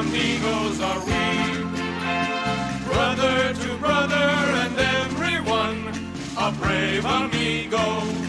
amigos are we. Brother to brother and everyone, a brave amigo.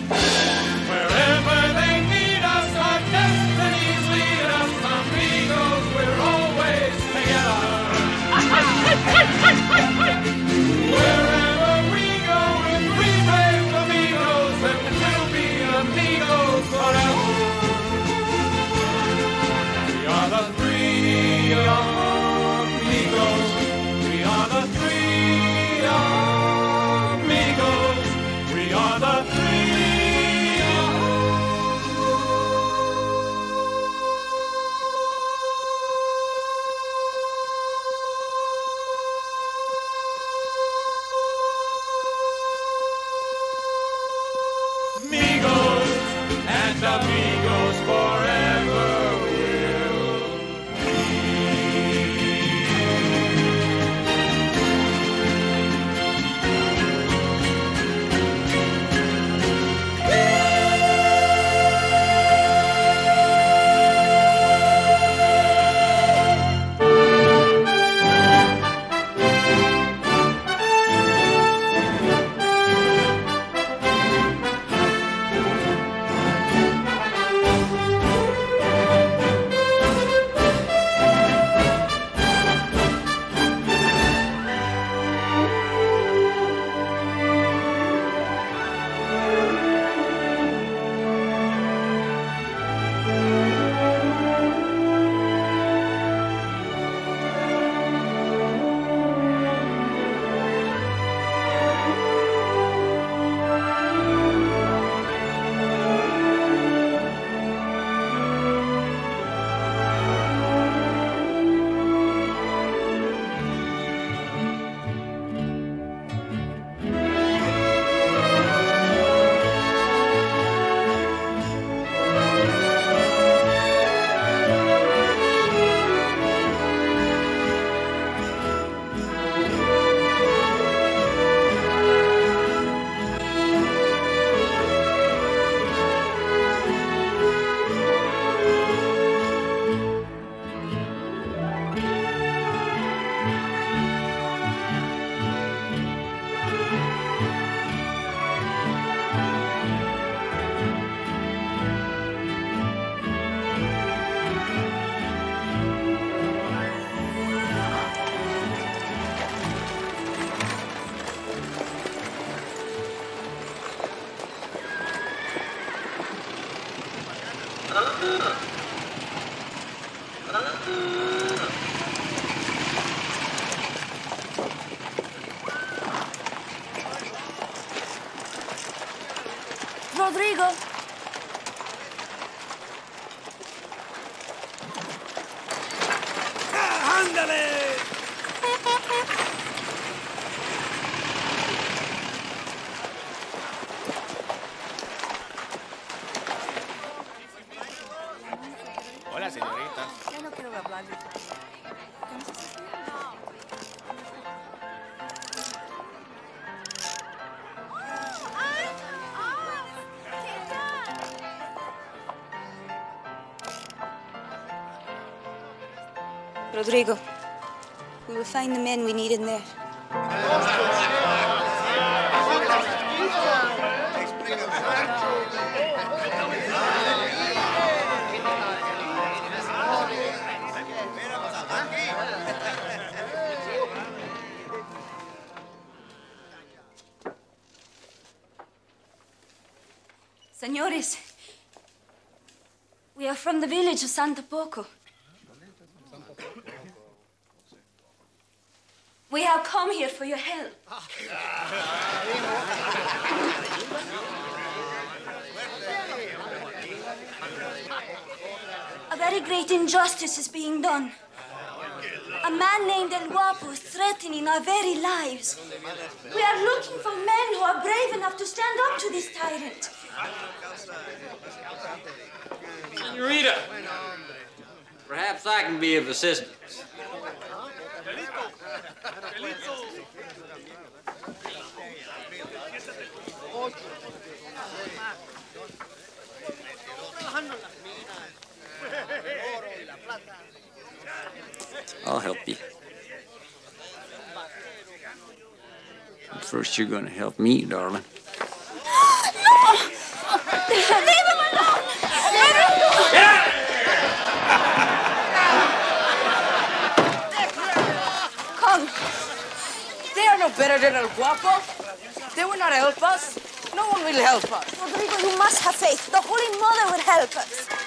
Rodrigo, we will find the men we need in there. Señores, we are from the village of Santo Poco. We have come here for your help. A very great injustice is being done. A man named El Guapo is threatening our very lives. We are looking for men who are brave enough to stand up to this tyrant. Senorita, perhaps I can be of assistance. I'll help you. First, you're going to help me, darling. No! Leave him alone! Leave him! Yeah! Come. They are no better than El Guapo. They will not help us. No one will help us. Rodrigo, you must have faith. The Holy Mother will help us.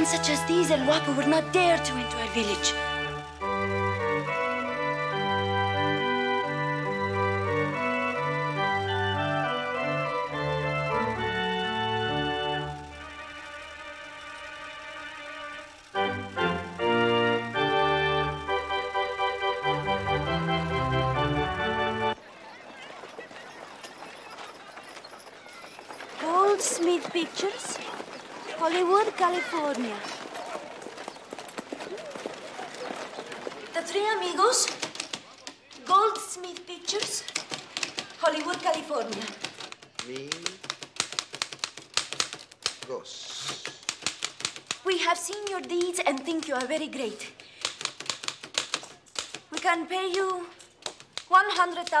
Men such as these, El Guapo would not dare to enter our village.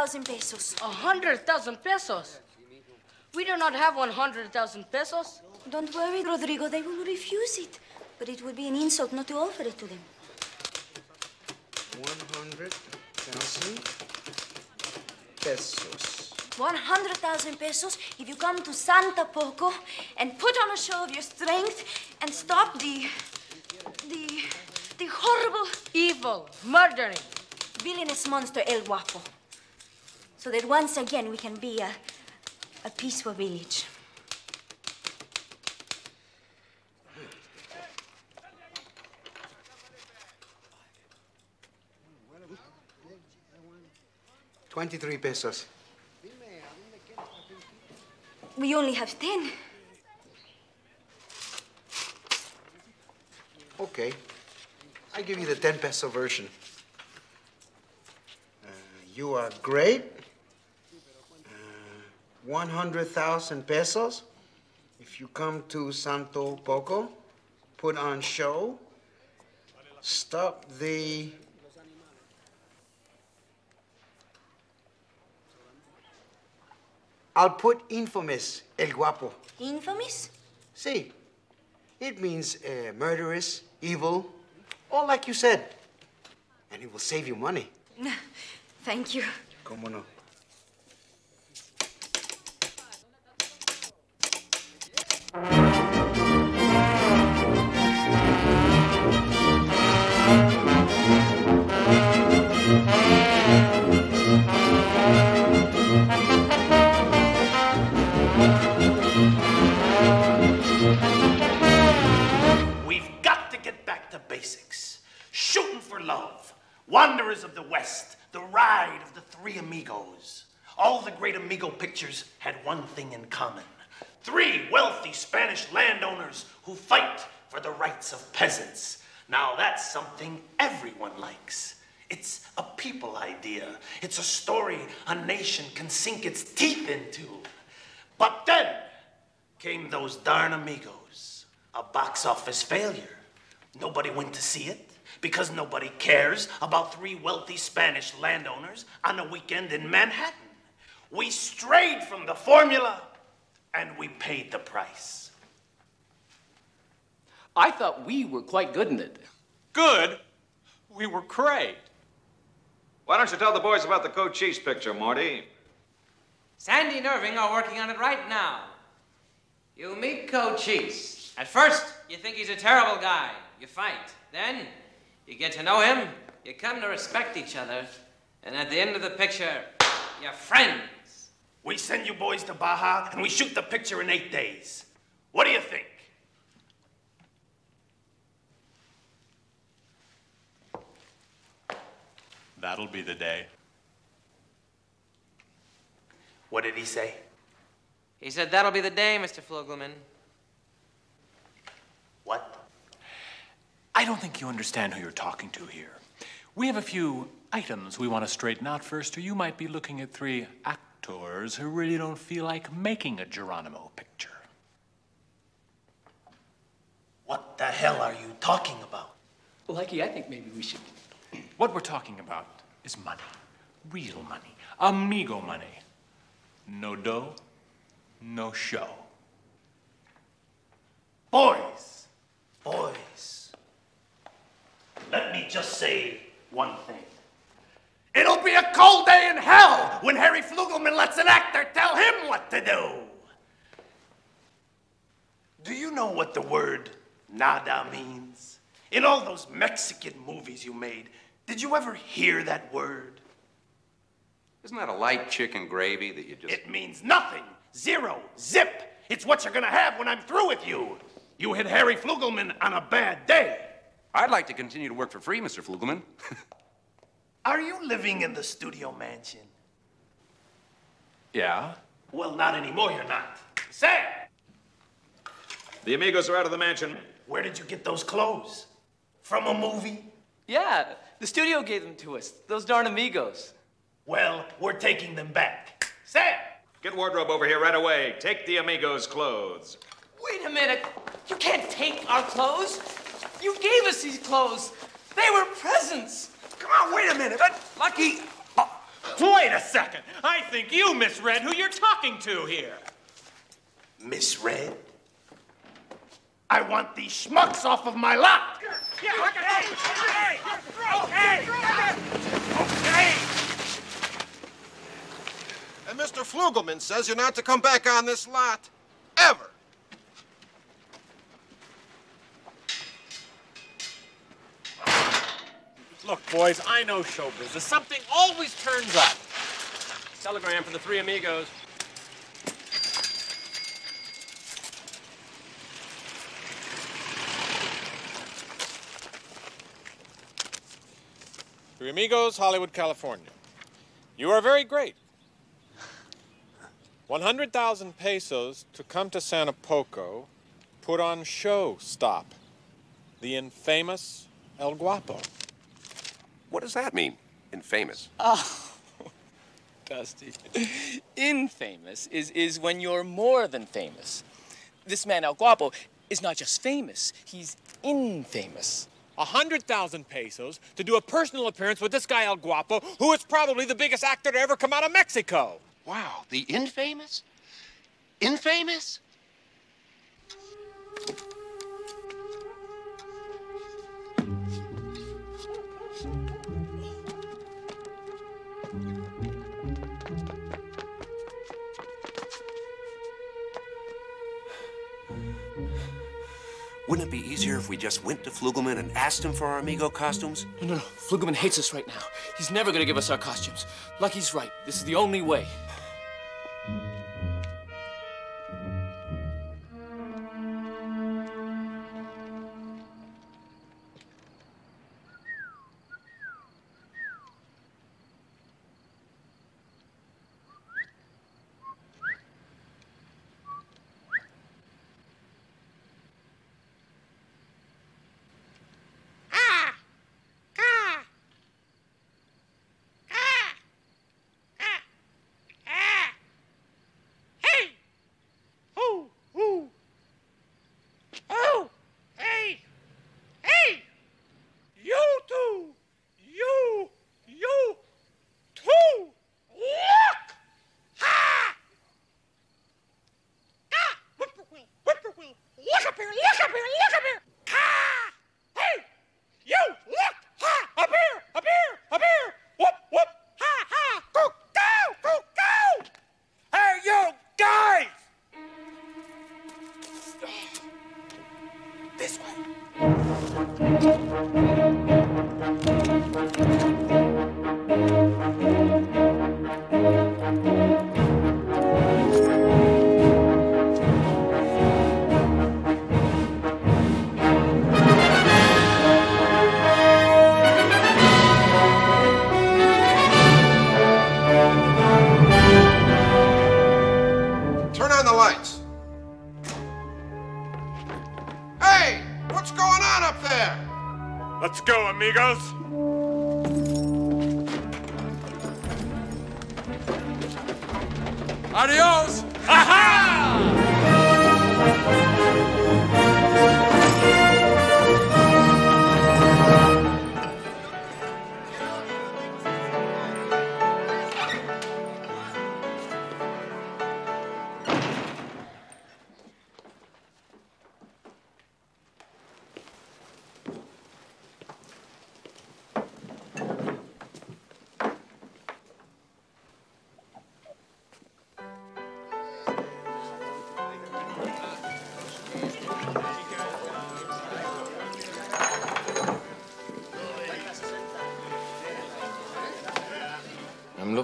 100,000 pesos. A hundred thousand pesos. We do not have one hundred thousand pesos. Don't worry, Rodrigo, they will refuse it. But it would be an insult not to offer it to them. 100,000 pesos. 100,000 pesos if you come to Santo Poco and put on a show of your strength and stop the. the. the horrible, Evil, murdering. villainous monster El Guapo. So that once again we can be a. a peaceful village. 23 pesos. We only have ten. Okay. I give you the 10 peso version. Uh, you are great. Uh, 100,000 pesos. If you come to Santo Poco, put on show, stop the I'll put infamous El Guapo. Infamous? See, it means uh, murderous, evil, all like you said. And it will save you money. Thank you. Como no? We've got to get back to basics. Shooting for love. Wanderers of the West. The ride of the three amigos. All the great amigo pictures had one thing in common. Three wealthy Spanish landowners who fight for the rights of peasants. Now that's something everyone likes. It's a people idea. It's a story a nation can sink its teeth into. But then came those darn amigos. A box office failure. Nobody went to see it because nobody cares about three wealthy Spanish landowners on a weekend in Manhattan. We strayed from the formula and we paid the price. I thought we were quite good in it. Good? We were great. Why don't you tell the boys about the Cochise picture, Morty? Sandy and Irving are working on it right now. You meet Cochise. At first, you think he's a terrible guy. You fight. Then, you get to know him, you come to respect each other, and at the end of the picture, you're friends. We send you boys to Baja and we shoot the picture in eight days. What do you think? That'll be the day. What did he say? He said, That'll be the day, Mr. Flugelman. What? I don't think you understand who you're talking to here. We have a few items we want to straighten out first, or you might be looking at three actors who really don't feel like making a Geronimo picture. What the hell are you talking about? Lucky, I think maybe we should. What we're talking about is money. Real money. Amigo money. No dough, no show. Boys, boys, let me just say one thing. It'll be a cold day in hell when Harry Flugelman lets an actor tell him what to do. Do you know what the word nada means? In all those Mexican movies you made, did you ever hear that word? Isn't that a light chicken gravy that you just. It means nothing. Zero. Zip. It's what you're gonna have when I'm through with you. You hit Harry Flugelman on a bad day. I'd like to continue to work for free, Mr. Flugelman. Are you living in the studio mansion? Yeah? Well, not anymore, you're not. Sam! the amigos are out of the mansion. Where did you get those clothes? From a movie? Yeah, the studio gave them to us. Those darn amigos. Well, we're taking them back. Sam! Get wardrobe over here right away. Take the amigos' clothes. Wait a minute. You can't take our clothes. You gave us these clothes. They were presents. Come on, wait a minute. Lucky. Uh, wait a second. I think you misread who you're talking to here. Misread? I want these schmucks off of my lot. Yeah, okay, okay, okay, Okay! And Mr. Flugelman says you're not to come back on this lot. Ever. Look, boys, I know show business. Something always turns up. Telegram for the three amigos. Three Amigos, Hollywood, California. You are very great. 100,000 pesos to come to Santo Poco, put on show stop. The infamous El Guapo. What does that mean? Infamous. Oh, Dusty. Infamous is, is when you're more than famous. This man, El Guapo, is not just famous, he's infamous. A hundred thousand pesos to do a personal appearance with this guy El Guapo, who is probably the biggest actor to ever come out of Mexico. Wow, the infamous? Infamous? Wouldn't it be easier if we just went to Flugelman and asked him for our amigo costumes? No, no, no. Flugelman hates us right now. He's never gonna give us our costumes. Lucky's right. This is the only way.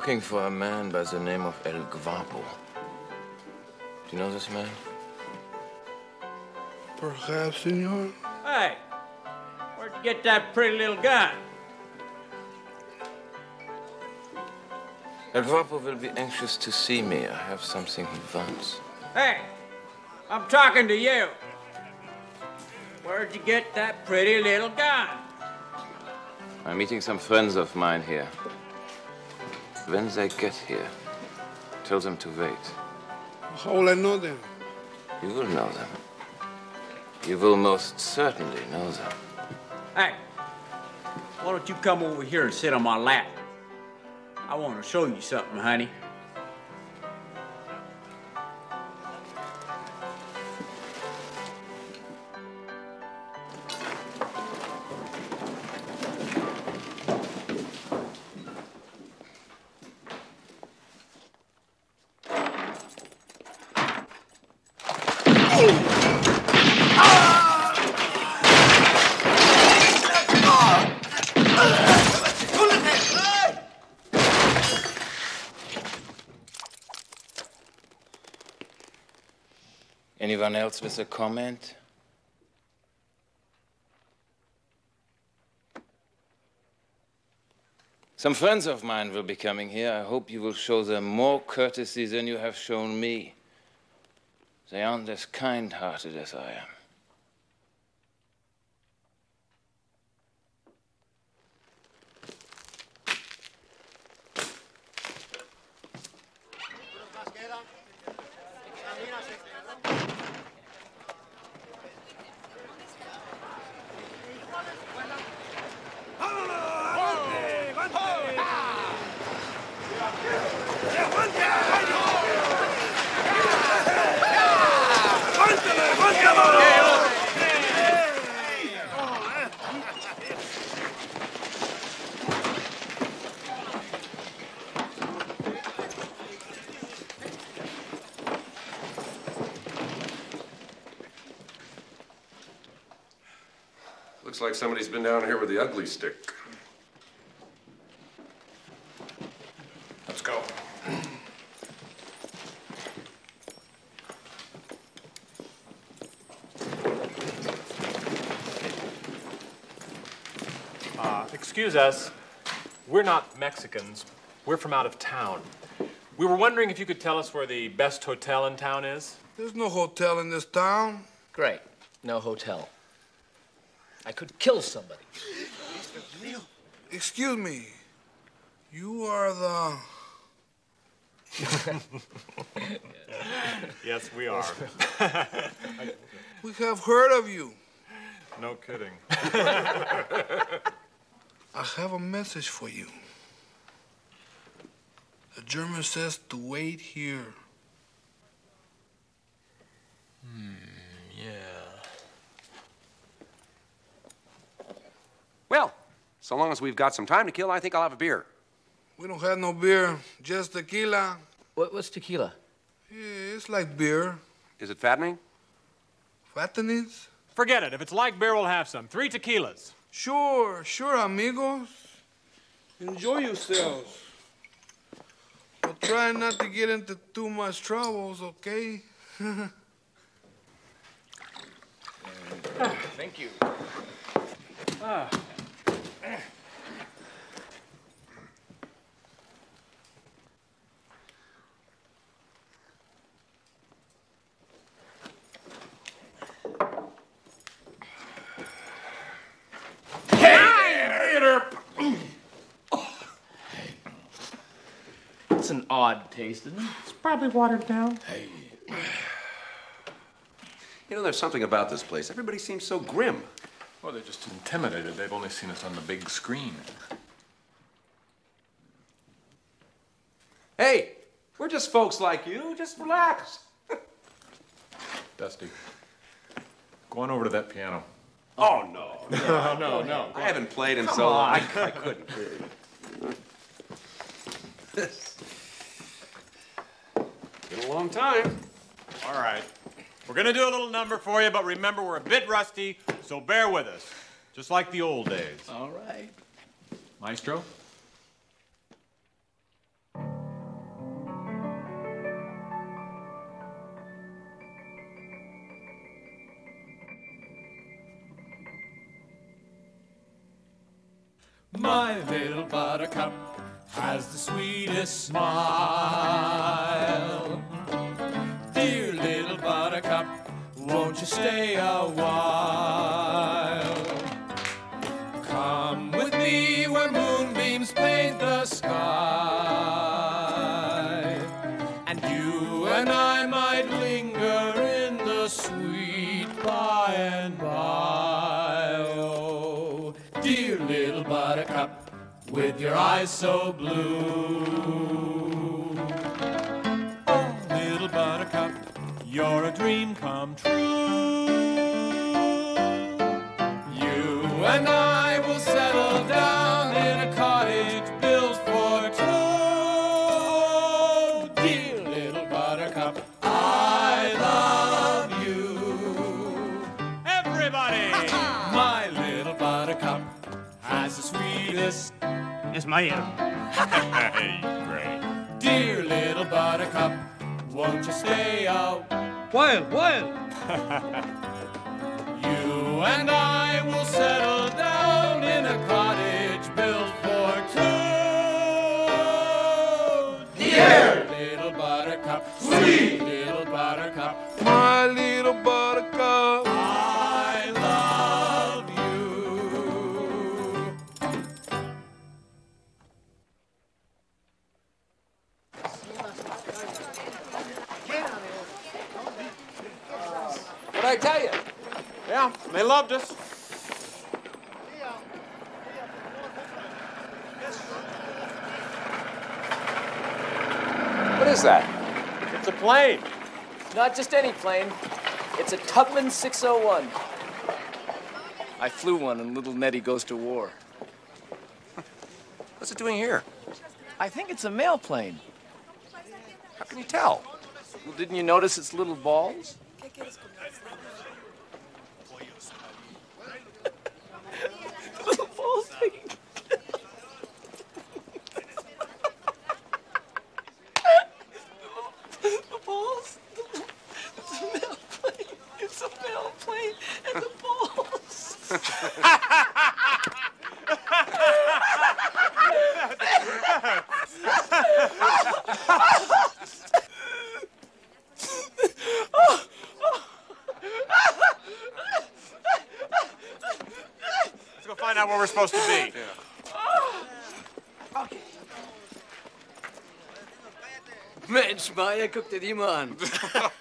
Looking for a man by the name of El Guapo. Do you know this man? Perhaps, senor. Hey, where'd you get that pretty little gun? El Guapo will be anxious to see me. I have something he wants. Hey, I'm talking to you. Where'd you get that pretty little gun? I'm meeting some friends of mine here. When they get here, tell them to wait. How will I know them? You will know them. You will most certainly know them. Hey, why don't you come over here and sit on my lap? I want to show you something, honey. Anyone else with a comment? Some friends of mine will be coming here. I hope you will show them more courtesy than you have shown me. They aren't as kind hearted as I am. Looks like somebody's been down here with the ugly stick. Let's go. Uh, excuse us. We're not Mexicans. We're from out of town. We were wondering if you could tell us where the best hotel in town is. There's no hotel in this town. Great. No hotel. I could kill somebody. Excuse me. You are the. yes, we are. we have heard of you. No kidding. I have a message for you. The German says to wait here. Hmm, yeah. Well, so long as we've got some time to kill, I think I'll have a beer. We don't have no beer, just tequila. What, what's tequila? Yeah, it's like beer. Is it fattening? Fattenings? Forget it. If it's like beer, we'll have some. Three tequilas. Sure, sure, amigos. Enjoy yourselves. But try not to get into too much troubles, okay? Thank you. Ah. Odd taste, isn't it? It's probably watered down. Hey. You know, there's something about this place. Everybody seems so grim. Well, they're just intimidated. They've only seen us on the big screen. Hey, we're just folks like you. Just relax. Dusty, go on over to that piano. Oh, no. No, no, no. I haven't played in Come so long. I, I couldn't. Been a long time. All right. We're gonna do a little number for you, but remember we're a bit rusty, so bear with us. Just like the old days. All right. Maestro? My little buttercup has the sweetest smile. Won't stay a while? Come with me where moonbeams paint the sky. And you and I might linger in the sweet by and by. Oh, dear little buttercup, with your eyes so blue. You're a dream come true. You and I will settle down in a cottage built for two. Dear little buttercup, I love you. Everybody! My little buttercup has the sweetest. It's my Great. Dear little buttercup, won't you stay a while, while? You and I will settle down in a cottage built for two. Loved us. What is that? It's a plane. Not just any plane. It's a Tubman 601. I flew one in Little Nettie Goes to War. What's it doing here? I think it's a mail plane. How can you tell? Well, didn't you notice its little balls? Guck dir die mal an.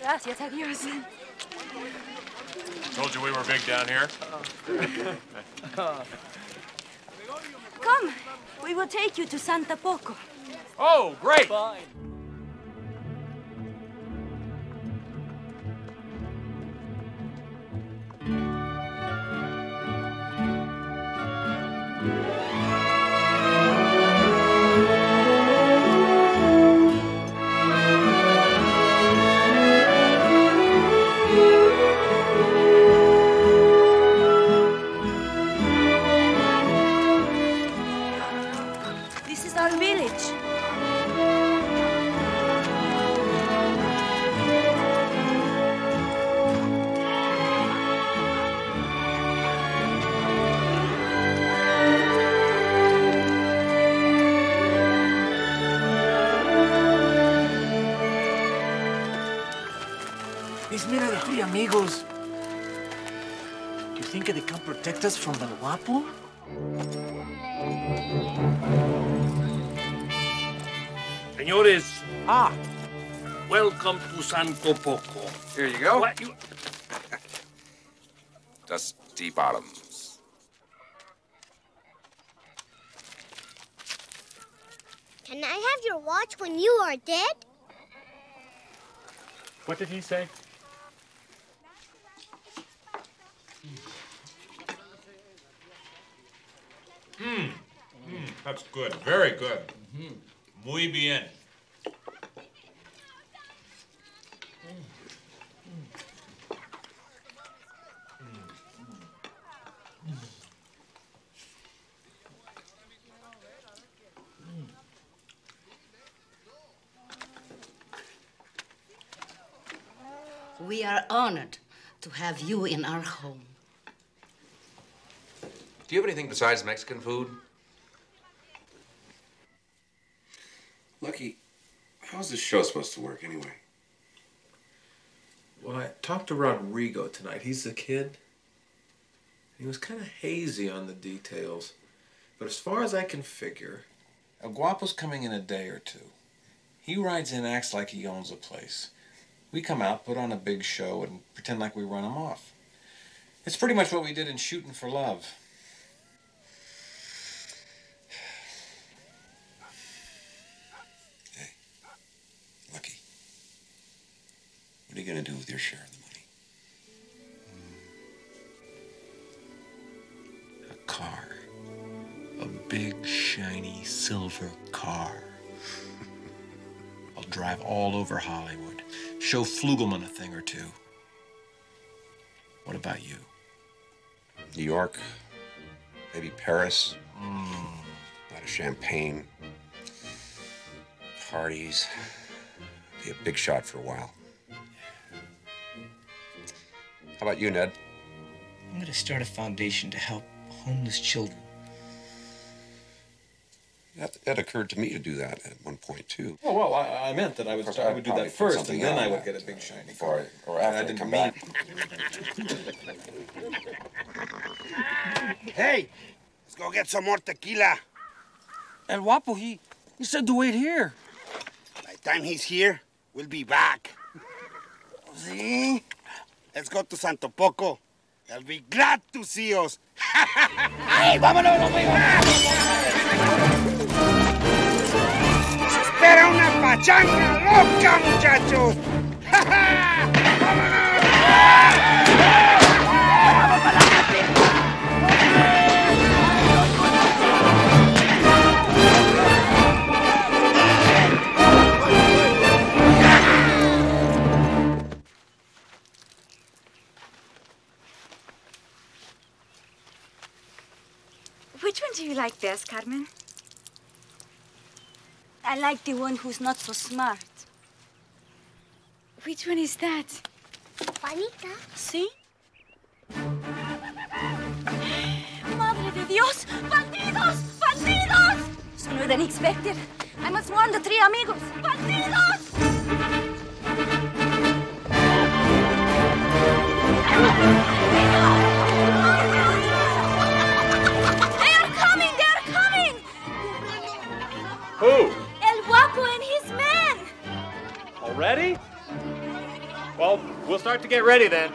Gracias a Dios, gracias a Told you we were big down here. Come, we will take you to Santo Poco. Oh, great. This can protect us from El Guapo? Señores, ah, welcome to Santo Poco. Here you go. What you... Dusty bottoms. Can I have your watch when you are dead? What did he say? That's good. Very good. Mm-hmm. Muy bien. We are honored to have you in our home. Do you have anything besides Mexican food? Lucky, how's this show supposed to work anyway? Well, I talked to Rodrigo tonight. He's the kid. He was kind of hazy on the details. But as far as I can figure, El Guapo's coming in a day or two. He rides in, acts like he owns the place. We come out, put on a big show, and pretend like we run him off. It's pretty much what we did in Shooting for Love. Show Flugleman a thing or two. What about you? New York, maybe Paris. A lot of champagne, parties. Be a big shot for a while. How about you, Ned? I'm going to start a foundation to help homeless children. That, that occurred to me to do that at one point too. Oh, well, I, I meant that I would, course, I I'd do that first, and then I would get a big uh, shiny before I- or after I I didn't come mean. back. Hey, let's go get some more tequila. El Guapo, he, he said to wait here. By the time he's here, we'll be back. See? Let's go to Santo Poco. They'll be glad to see us. ¡Ay, vámonos, Una pachanga loca. Which one do you like best, Carmen? I like the one who's not so smart. Which one is that? Juanita. See? Madre de Dios! ¡Bandidos! ¡Bandidos! Sooner than expected. I must warn the three amigos. ¡Bandidos! Well, we'll start to get ready then.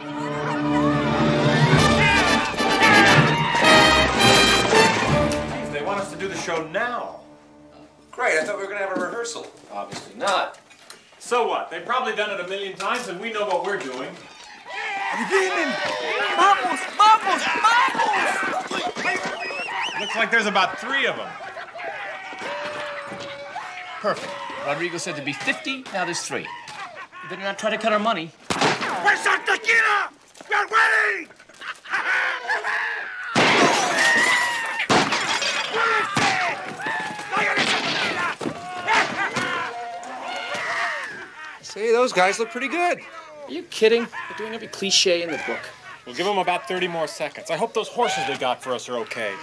Geez, they want us to do the show now. Great, I thought we were going to have a rehearsal. Obviously not. So what? They've probably done it a million times and we know what we're doing. ¡Vienen! ¡Vamos! ¡Vamos! ¡Vamos! Looks like there's about three of them. Perfect. Rodrigo said there'd be 50, now there's three. You better not try to cut our money. Where's our tequila? We're ready! Say, those guys look pretty good. Are you kidding? They're doing every cliche in the book. We'll give them about 30 more seconds. I hope those horses they got for us are okay.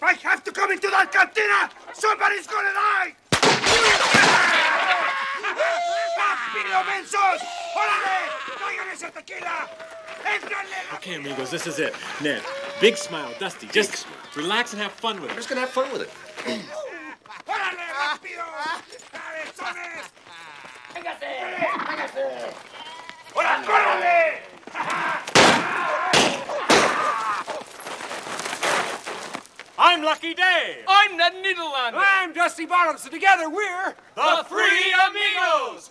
I have to come into that cantina! Somebody's gonna die! ¡Rápido, mensos! ¡Órale! ¡Traigan ese tequila! ¡Éntranle! Okay, amigos, this is it. Ned, big smile, Dusty. Just relax and have fun with it. We're just going to have fun with it. ¡Órale, rápido! ¡Cabezones! ¡Véngase! ¡Véngase! ¡Órale, córrale! I'm Lucky Day. I'm Ned Niederlander. I'm Dusty Bottoms, and together we're The Three Amigos.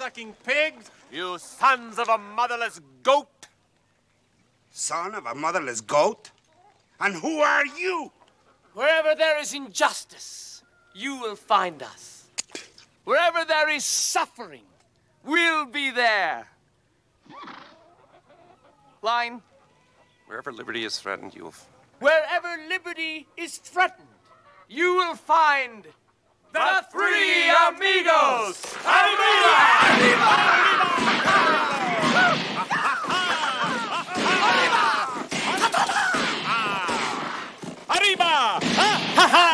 scum-sucking pigs, you sons of a motherless goat. Son of a motherless goat? And who are you? Wherever there is injustice, you will find us. Wherever there is suffering, we'll be there. Line. Wherever liberty is threatened, you'll. Wherever liberty is threatened, you will find the Three Amigos. Arriba! Ha ha ha!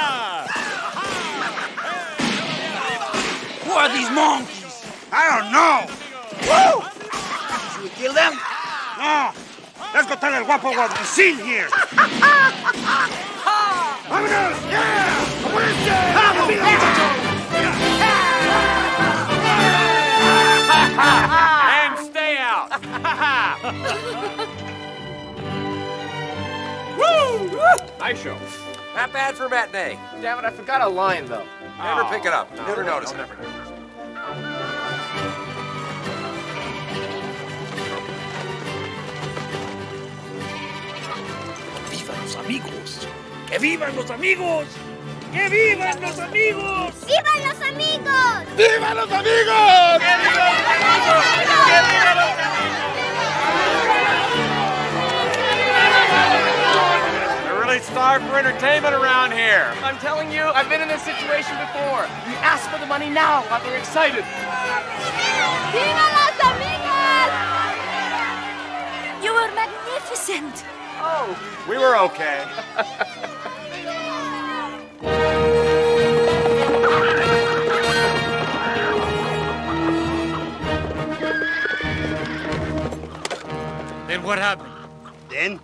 Who are these monkeys? I don't know. Woo! Should we kill them? No. Let's go tell El Guapo what we've seen here. I'm a nurse! Yeah! Wednesday! I'm a yeah! And stay out! Woo! Nice show. Not bad for matinee. Damn it, I forgot a line, though. Never oh, pick it up. No, never no, notice no, it. Never. Viva los amigos. ¡Que vivan los amigos! ¡Que vivan los amigos! ¡Vivan los amigos! ¡Vivan los amigos! They're really starved for entertainment around here. I'm telling you, I've been in this situation before. We ask for the money now while we're excited. ¡Viva los amigos! You were magnificent. Oh, We were okay. Then what happened? Then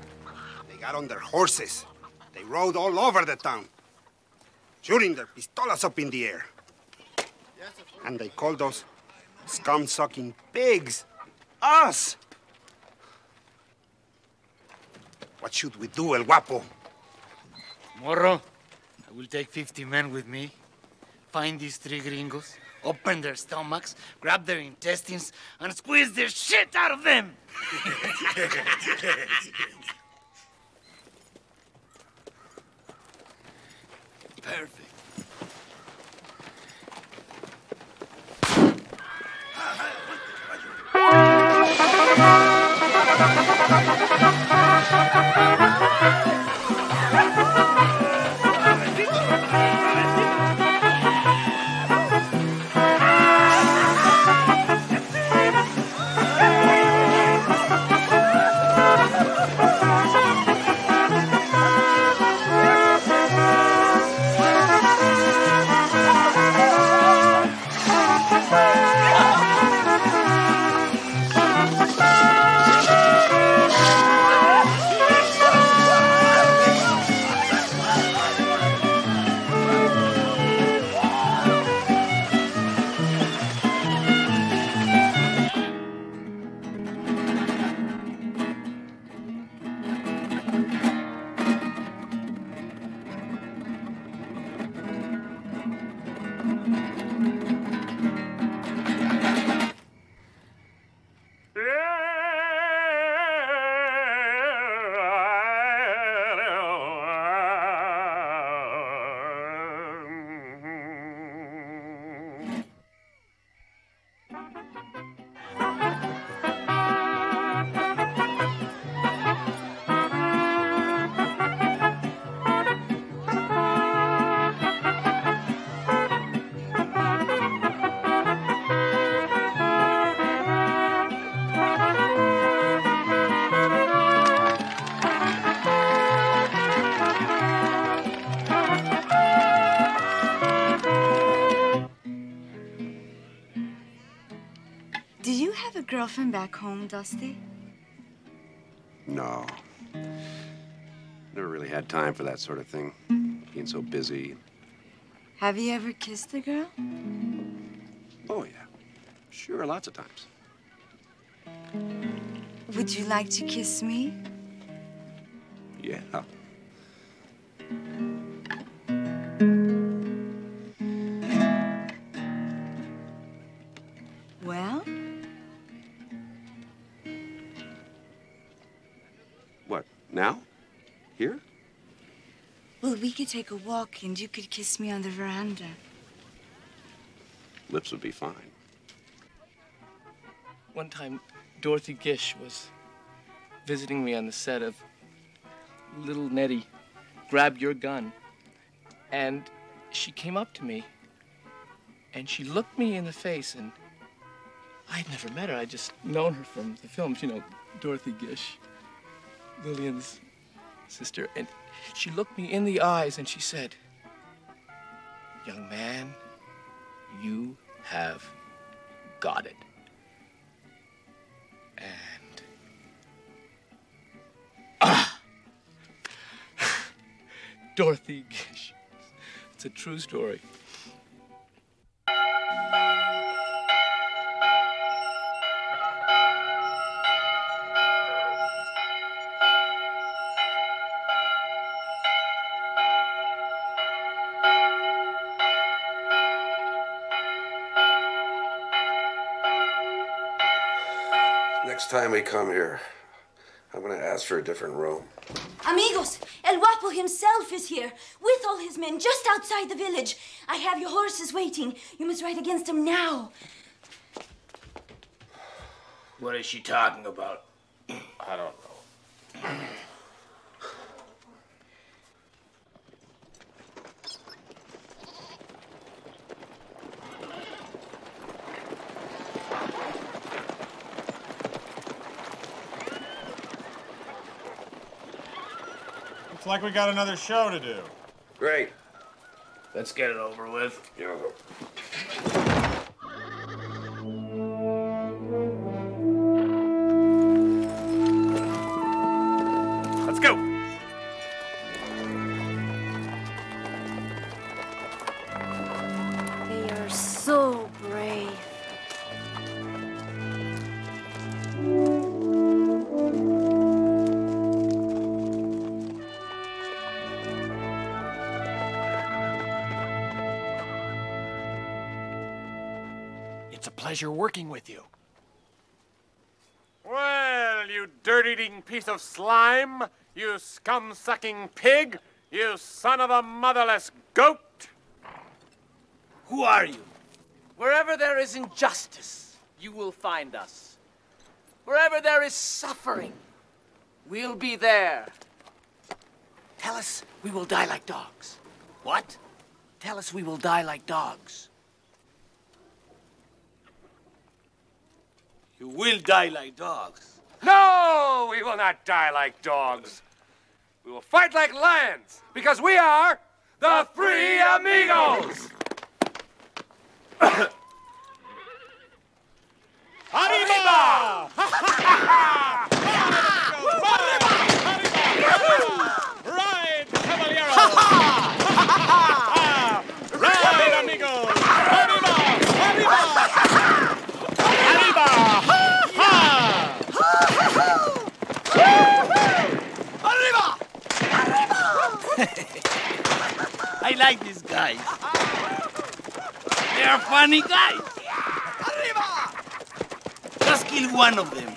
they got on their horses. They rode all over the town, shooting their pistolas up in the air. And they called us scum-sucking pigs. Us! What should we do, El Guapo? Morro, I will take 50 men with me, find these three gringos, open their stomachs, grab their intestines, and squeeze the shit out of them. Perfect. You have a girlfriend back home, Dusty? No. Never really had time for that sort of thing. Being so busy. Have you ever kissed a girl? Oh, yeah. Sure, lots of times. Would you like to kiss me? Yeah. We could take a walk and you could kiss me on the veranda. Lips would be fine. One time, Dorothy Gish was visiting me on the set of Little Nettie, Grab Your Gun. And she came up to me and she looked me in the face and I'd never met her. I'd just known her from the films, you know, Dorothy Gish, Lillian's sister. And she looked me in the eyes and she said, Young man, you have got it. And. Ah! Dorothy Gish. It's a true story. Time we come here, I'm gonna ask for a different room. Amigos, El Guapo himself is here with all his men just outside the village. I have your horses waiting. You must ride against him now. What is she talking about? I don't like we got another show to do. Great. Let's get it over with. Yeah. It's a pleasure working with you. Well, you dirt-eating piece of slime, you scum-sucking pig, you son of a motherless goat. Who are you? Wherever there is injustice, you will find us. Wherever there is suffering, we'll be there. Tell us we will die like dogs. What? Tell us we will die like dogs. You will die like dogs. No, we will not die like dogs. We will fight like lions because we are the Three Amigos. Arriba! Ride, caballero! Ride, amigos! Arriba! Arriba! Arriba! I like these guys. They are funny guys. Just kill one of them.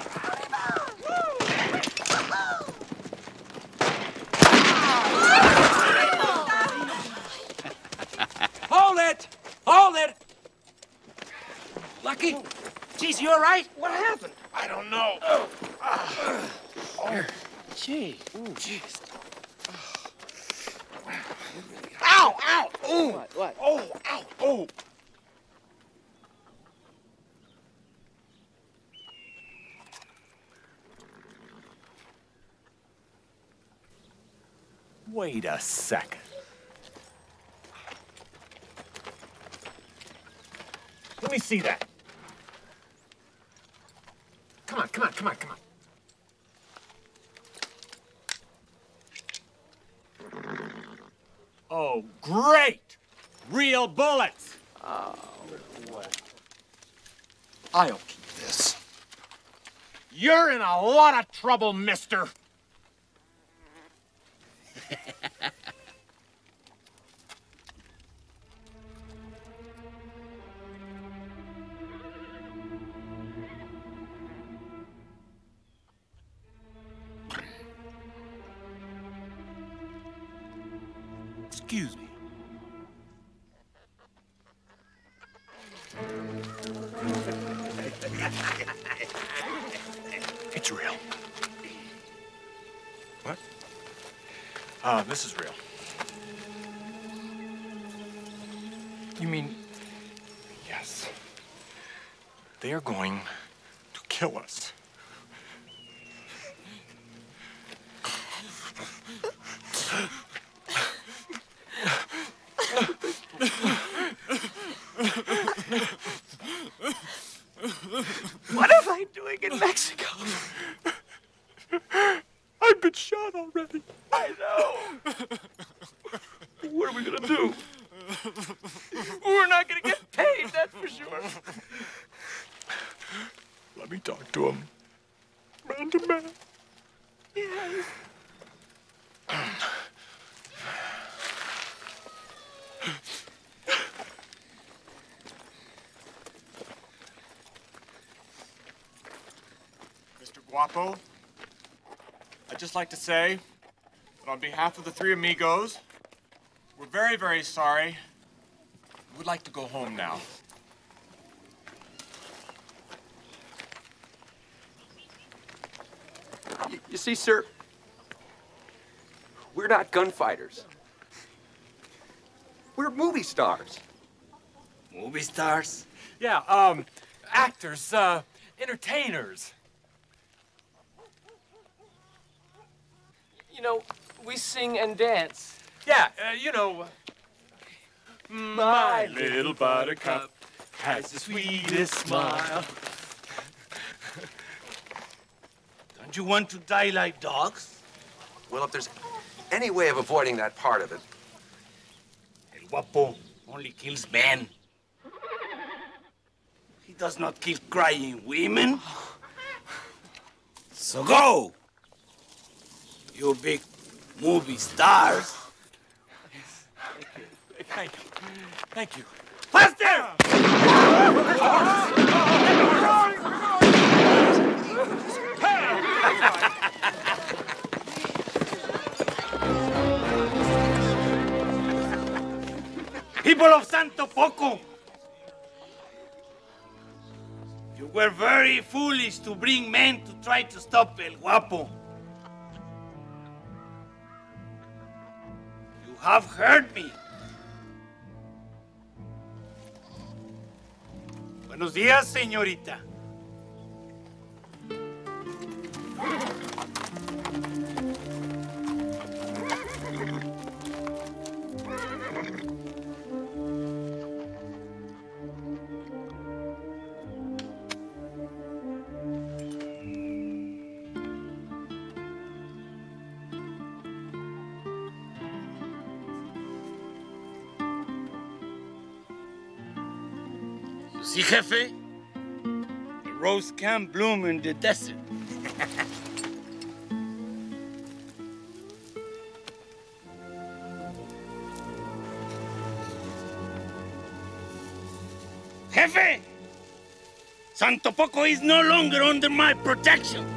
Hold it! Hold it! Lucky? Jeez, you all right? What happened? I don't know. Oh, gee. Jeez. Ow! Ow! Ooh! What? What? Oh! Ow! Oh! Wait a second. Let me see that. Come on, come on, come on, come on. Oh, great! Real bullets! Oh, what? I'll keep this. You're in a lot of trouble, mister. You mean Yes. They are going to kill us. What am I doing in Mexico? I've been shot already. I know. What are we gonna do? We're not gonna get paid, that's for sure. Let me talk to him. Man to man. Yes. Guapo, I'd just like to say that on behalf of the three amigos, we're very, very sorry. We'd like to go home now. You, you see, sir, we're not gunfighters. We're movie stars. Movie stars? Yeah, um, actors, uh, entertainers. You know, we sing and dance. Yeah, uh, you know. My little buttercup has the sweetest smile. Don't you want to die like dogs? Well, if there's any way of avoiding that part of it, El Guapo only kills men. He does not kill crying women. So go! You big movie stars. Thank you. Thank you. Thank you. Faster! People of Santo Poco, you were very foolish to bring men to try to stop El Guapo. Have heard me. Buenos días, señorita. Jefe? A rose can bloom in the desert. Jefe! Santo Poco is no longer under my protection.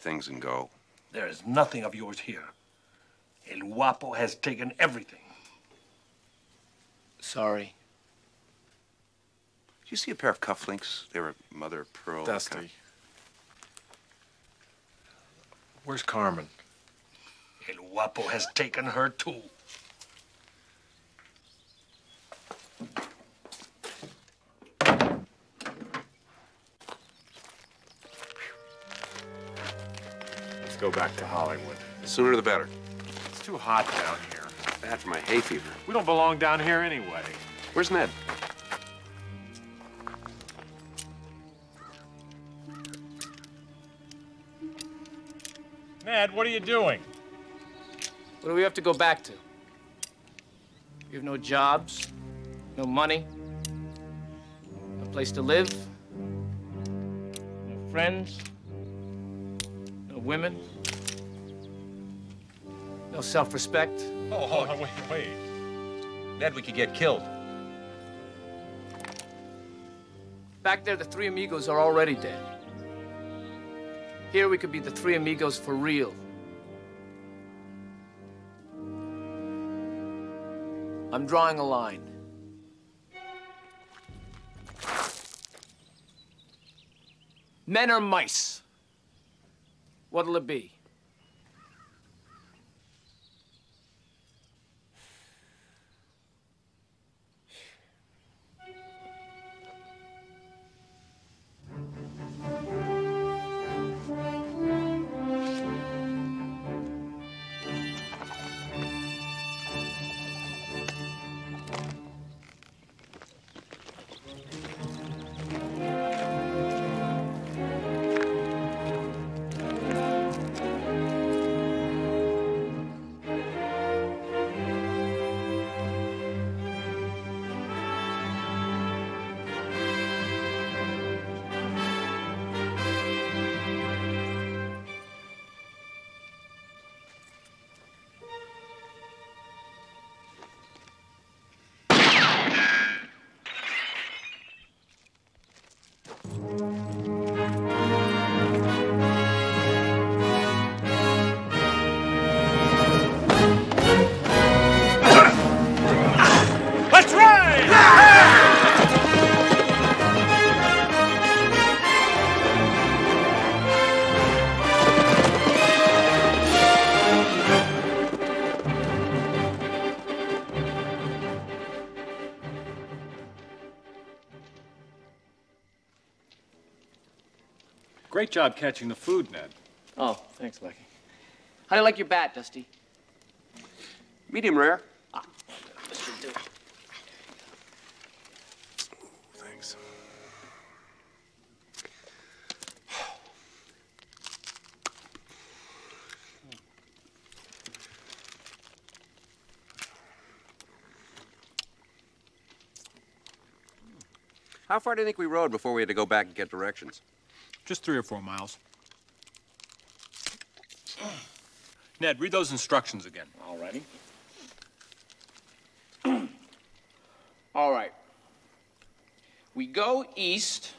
Things and go. There is nothing of yours here. El Guapo has taken everything. Sorry. Did you see a pair of cufflinks? They were mother of pearl. Dusty. kind Where's Carmen? El Guapo has taken her too. Go back to Hollywood. The Sooner the better. It's too hot down here. Bad for my hay fever. We don't belong down here anyway. Where's Ned? Ned, what are you doing? What do we have to go back to? We have no jobs, no money, no place to live, no friends, no women, no self respect. Oh, hold on, wait, wait. Ned, we could get killed. Back there, the three amigos are already dead. Here, we could be the three amigos for real. I'm drawing a line. Men are mice. What'll it be? Great job catching the food, Ned. Oh, thanks, Blackie. How do you like your bat, Dusty? Medium rare. Ah, this should do. Thanks. How far do you think we rode before we had to go back and get directions? Just three or four miles. Ned, read those instructions again. All righty. All right. We go east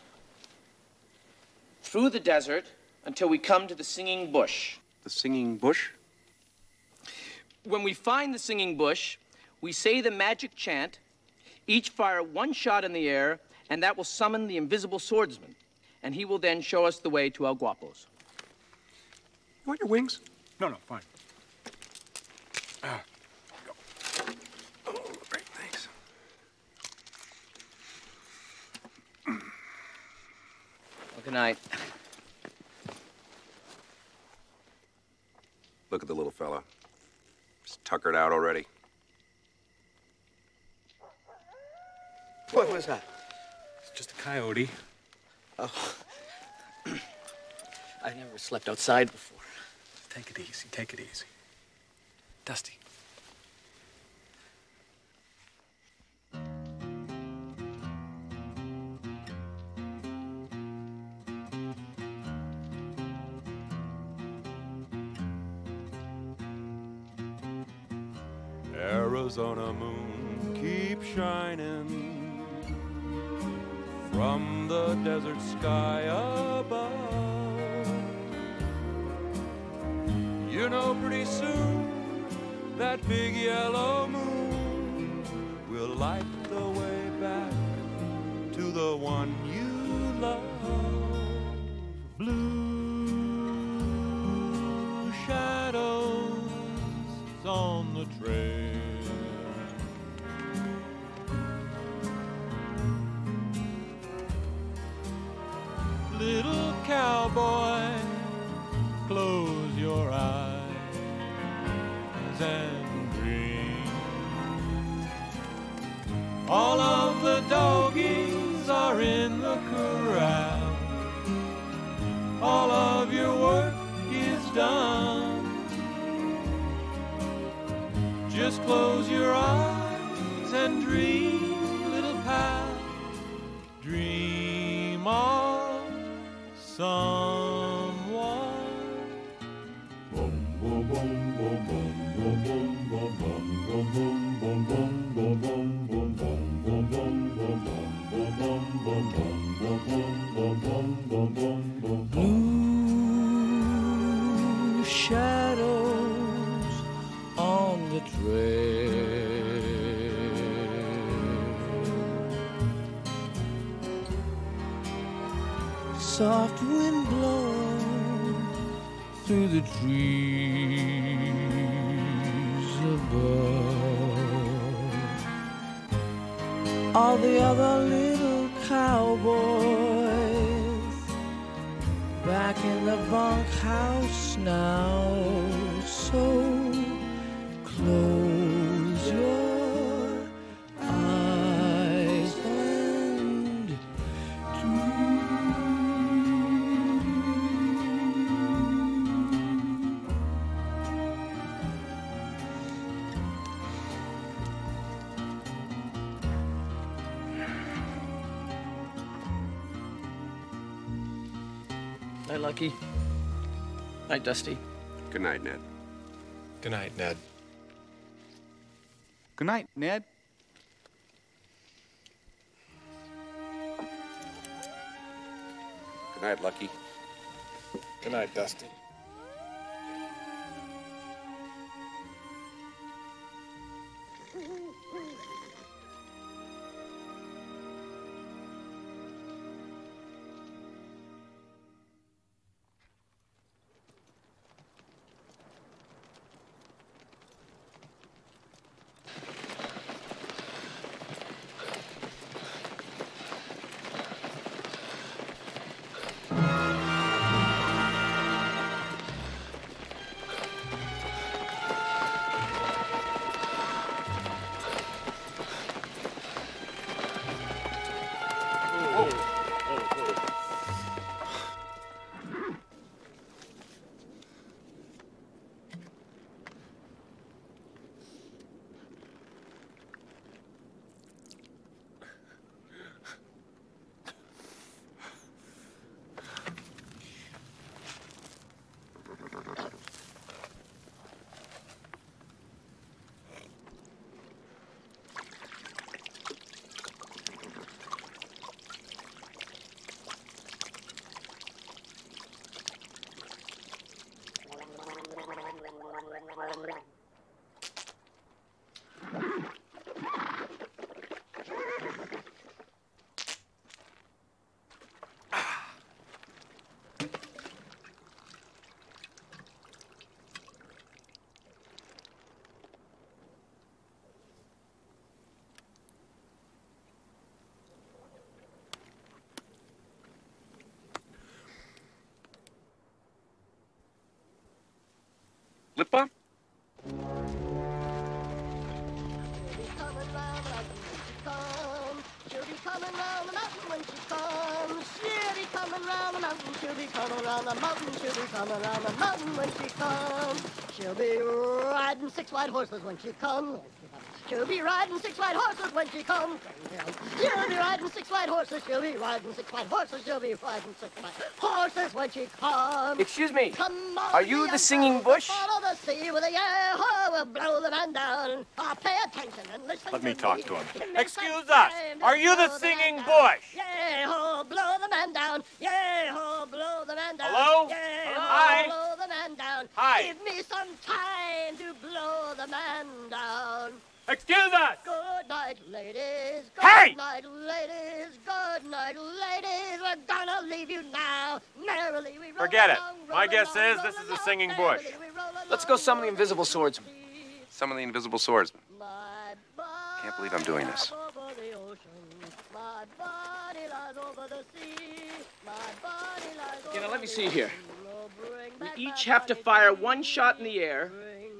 through the desert until we come to the singing bush. The singing bush? When we find the singing bush, we say the magic chant, each fire one shot in the air, and that will summon the invisible swordsman. And he will then show us the way to El Guapos. You want your wings? No, no, fine. Ah. Oh, great, thanks. Well, good night. Look at the little fella. He's tuckered out already. What was that? It's just a coyote. Oh. I never slept outside before. Take it easy, take it easy. Dusty. Arizona moon keep shining from the desert sky above. You know, pretty soon that big yellow moon will light the way back to the one you love. Blue shadows on the trail. And dream. All of the doggies are in the corral. All of your work is done. Just close your eyes and dream, little pal. Dream of someone. Blue shadows on the trail. Soft wind blowing through the trees All the other little cowboys back in the bunkhouse now. Night, Dusty. Good night, Ned. Good night, Ned. Good night, Ned. Good night, Lucky. Good night, Dusty. The. She'll be coming the mountain when she comes. She'll be riding six white horses when she comes. She'll be riding six white horses when she comes. She'll be riding six white horses. She'll be riding six white horses. She'll be riding six white horses when she comes. Excuse me. Come on, Are you the singing bush? Follow the sea with a yeah ho, we'll blow the man down. Oh, pay attention and listen Let me talk me. to him. Excuse us. Are you the singing man down. bush? Yeah ho, blow the man down. Yeah ho, blow the man down. Hello? Yeah ho, Hi? blow the man down. Hi. Give me some time to blow the man down. Excuse us. Good night, ladies. Good Hey! night, ladies. Good night, ladies. We're gonna leave you now. Merrily we roll Forget it. along, My roll guess along, is this roll is a singing bush. we roll along. Let's go summon the invisible swordsman. Some of the invisible swordsmen. Can't believe I'm doing this. over the ocean. My body lies over the sea. My body lies Okay, now over let me see here. ocean. Bring We each have to fire one shot in the air,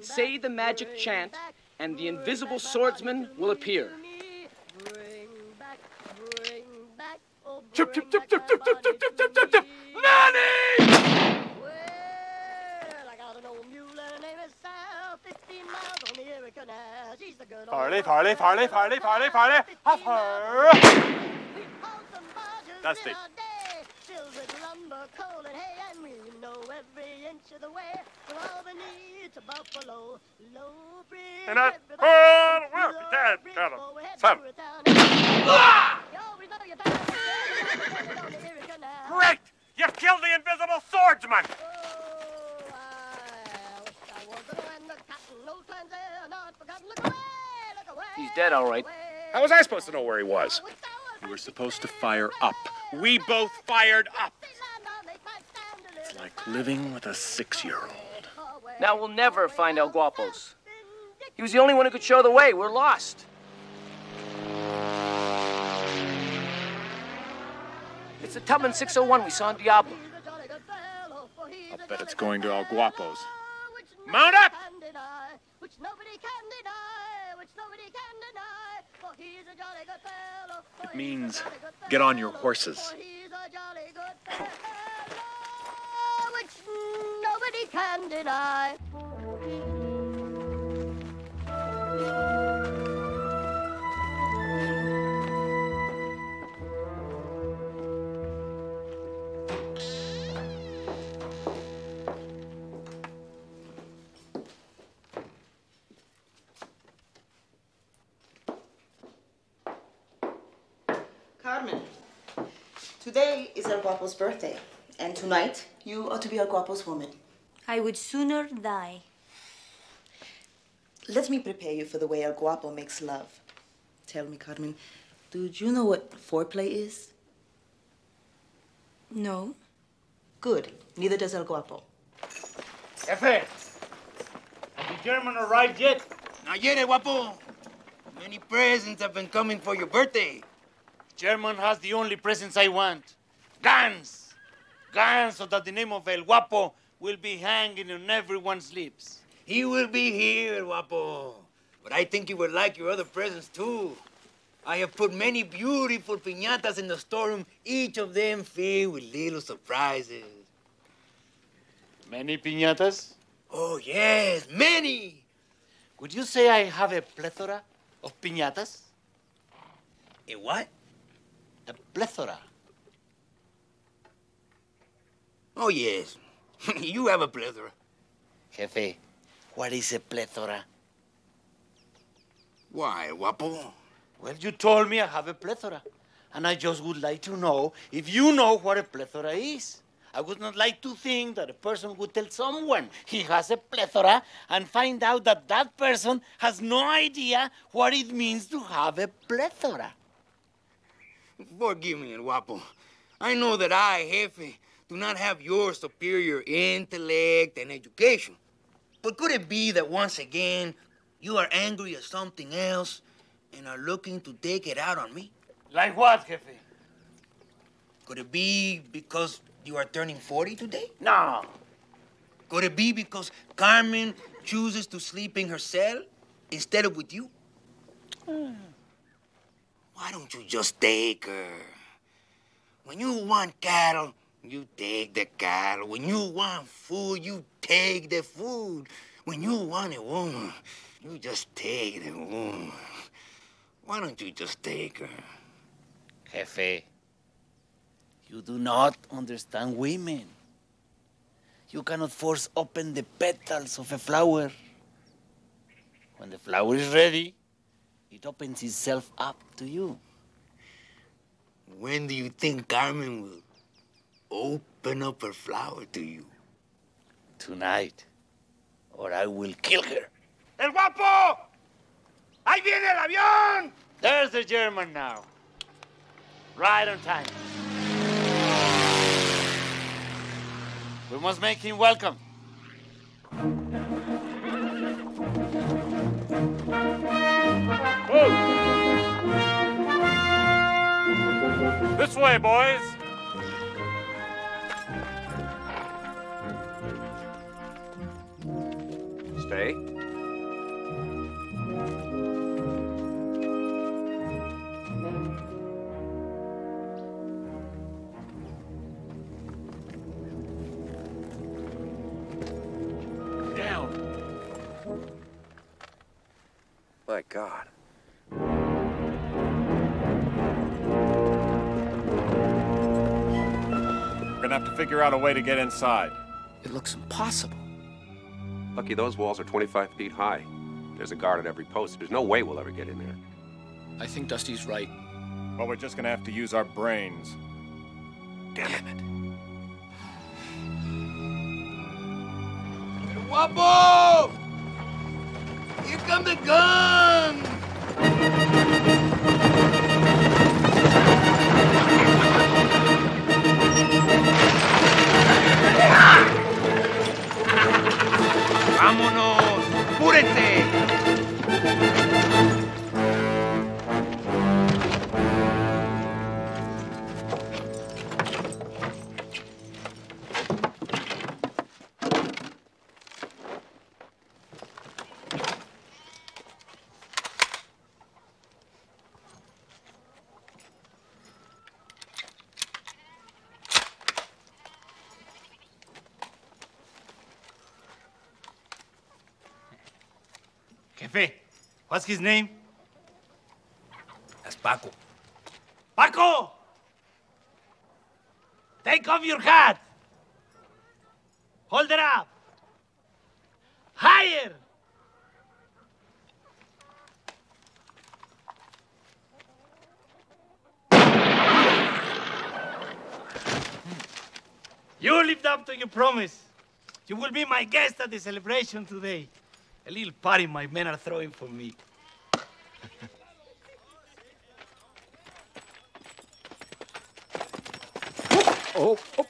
Say the magic chant, and the invisible swordsman will appear. Sal. 15 miles on the Erie Canal. She's the good old Farley, Farley, Farley, Farley, Farley, Farley. Have her. That's coal, and hay, and we know every inch of You've killed the invisible swordsman! He's dead, all right. How was I supposed to know where he was? You were supposed to fire up. We both fired up. It's like living with a six year old. Now we'll never find El Guapos. He was the only one who could show the way. We're lost. It's the Tubman 601 we saw in Diablo. I bet it's going to El Guapos. Mount up! It means get on your horses. nobody can deny. Today is El Guapo's birthday, and tonight you are to be El Guapo's woman. I would sooner die. Let me prepare you for the way El Guapo makes love. Tell me, Carmen, do you know what foreplay is? No. Good. Neither does El Guapo. Jefe, has the German arrived yet? Not yet, eh, guapo. Many presents have been coming for your birthday. German has the only presents I want. Guns! Guns so that the name of El Guapo will be hanging on everyone's lips. He will be here, El guapo. But I think you will like your other presents too. I have put many beautiful piñatas in the storeroom, each of them filled with little surprises. Many piñatas? Oh, yes, many. Would you say I have a plethora of piñatas? A what? A plethora. Oh, yes. you have a plethora. Jefe, what is a plethora? Why, guapo? Well, you told me I have a plethora. And I just would like to know if you know what a plethora is. I would not like to think that a person would tell someone he has a plethora and find out that that person has no idea what it means to have a plethora. Forgive me, El Guapo. I know that I, Jefe, do not have your superior intellect and education. But could it be that once again you are angry at something else and are looking to take it out on me? Like what, Jefe? Could it be because you are turning 40 today? No. Could it be because Carmen chooses to sleep in her cell instead of with you? Hmm. Why don't you just take her? When you want cattle, you take the cattle. When you want food, you take the food. When you want a woman, you just take the woman. Why don't you just take her? Jefe, you do not understand women. You cannot force open the petals of a flower. When the flower is ready, it opens itself up to you. When do you think Carmen will open up her flower to you? Tonight, or I will kill her. ¡El guapo! ¡Ahí viene el avión! There's the German now. Right on time. We must make him welcome. This way, boys. Stay. Down. My God. Gonna have to figure out a way to get inside. It looks impossible. Lucky those walls are 25 feet high. There's a guard at every post. There's no way we'll ever get in there. I think Dusty's right. Well, we're just gonna have to use our brains. Damn it. Guapo! Here come the guns! ¡Vámonos! ¡Apúrense! What's his name? That's Paco. Paco! Take off your hat! Hold it up! Higher! You lived up to your promise. You will be my guest at the celebration today. A little party my men are throwing for me. Oh, oh.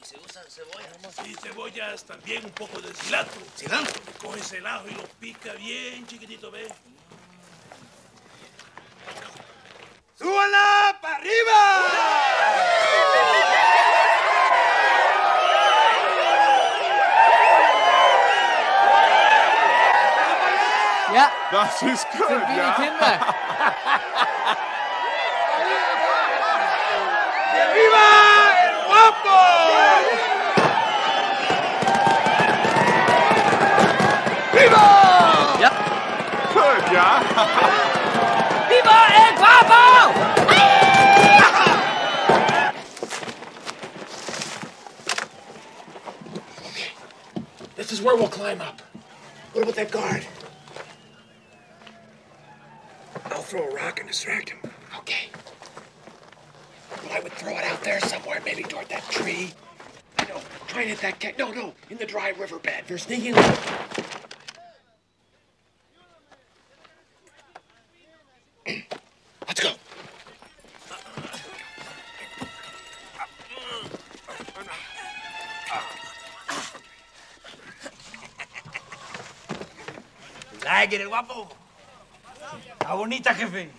Y se usan cebollas. Sí, cebollas, también un poco de cilantro. ¿Cilantro? Coges el ajo y lo pica bien chiquitito, ¿ves? ¡Súbala para arriba! Ja. Das ist gut, Sind wie ja. die Kinder. ¡Viva el guapo! ¡Viva! Ja. Good, ja. Viva el Guapo! This is where we'll climb up. What about that guard? I'll throw a rock and distract him. Okay. Well, I would throw it out there somewhere, maybe toward that tree. I know. Try and hit that cat. No, no, in the dry riverbed. They're sneaking. Let's go. Like it, guapo. Está bonita, jefe.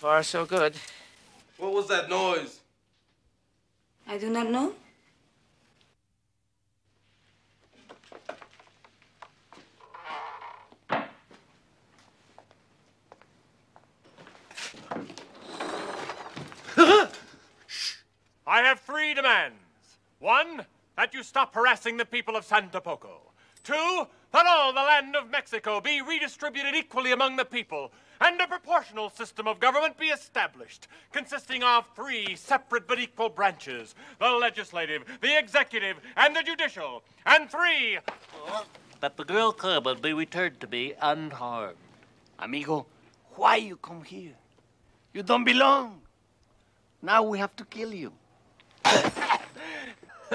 Far, so good. What was that noise? I do not know. I have three demands. One, that you stop harassing the people of Santo Poco. Two, that all the land of Mexico be redistributed equally among the people, and a proportional system of government be established, consisting of three separate but equal branches the legislative, the executive, and the judicial. And three, That the girl Kermit be returned to me unharmed. Amigo, why you come here? You don't belong. Now we have to kill you.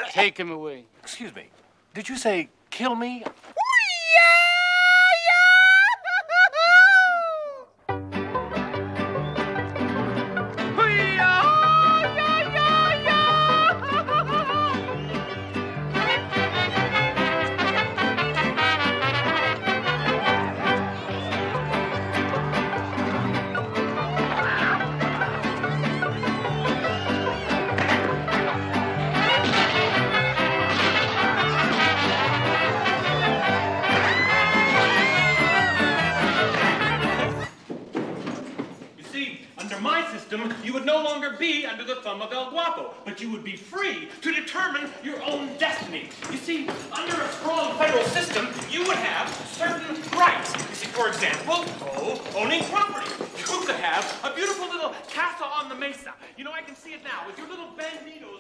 Take him away. Excuse me. Did you say kill me?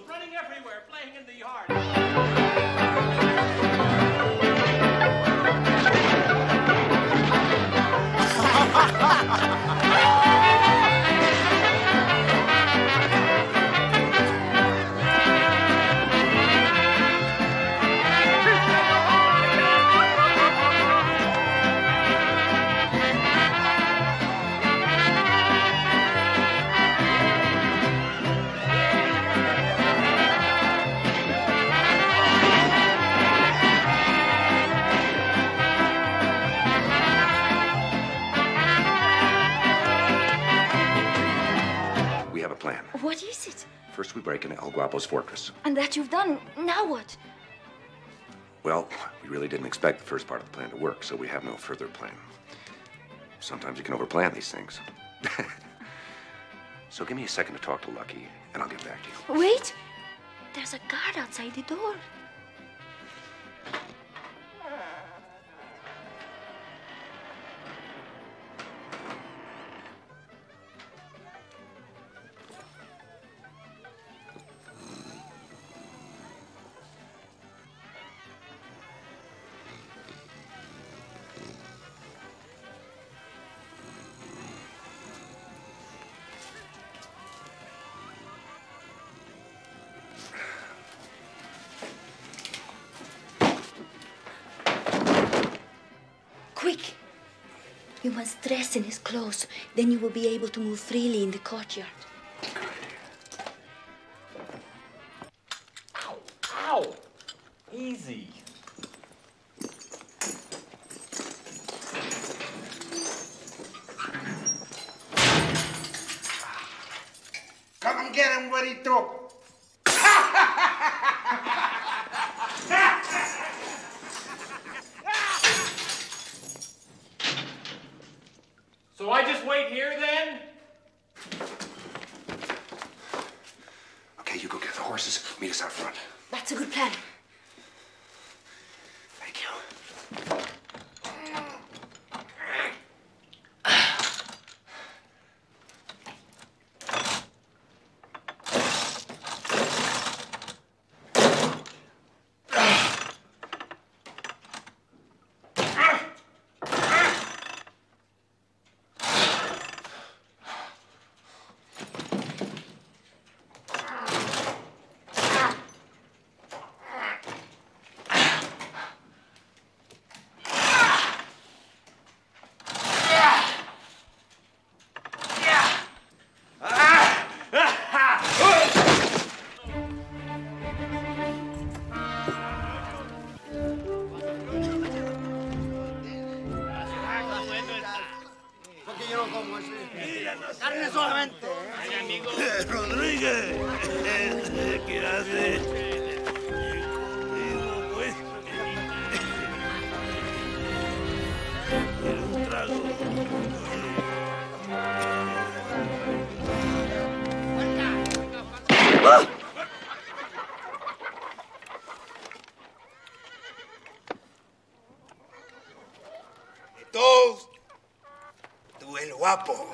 Running everywhere, playing in the yard. First, we break into El Guapo's fortress. And that you've done. Now what? Well, we really didn't expect the first part of the plan to work, so we have no further plan. Sometimes you can overplan these things. so give me a second to talk to Lucky, and I'll get back to you. Wait! There's a guard outside the door. Must dress in his clothes. Then you will be able to move freely in the courtyard. Ow! Ow! Easy. Come and get him, Güerito. Apple.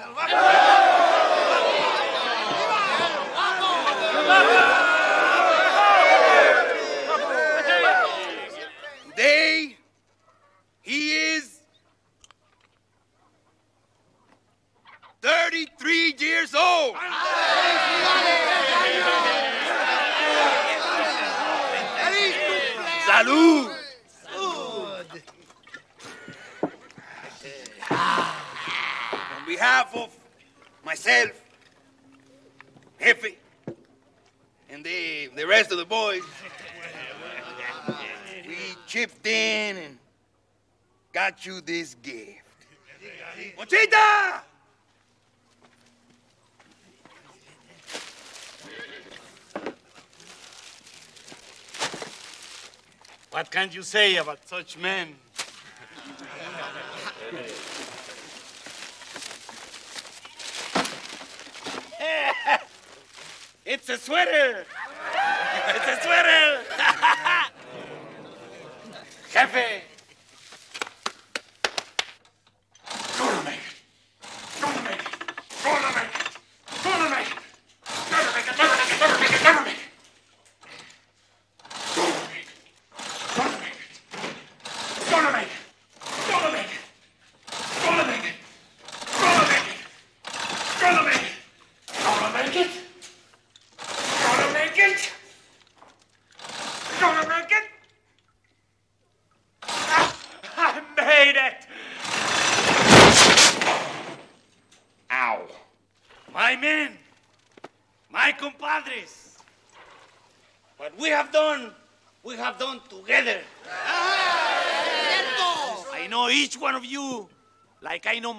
You say about such men? it's a sweater! It's a sweater! Jefe!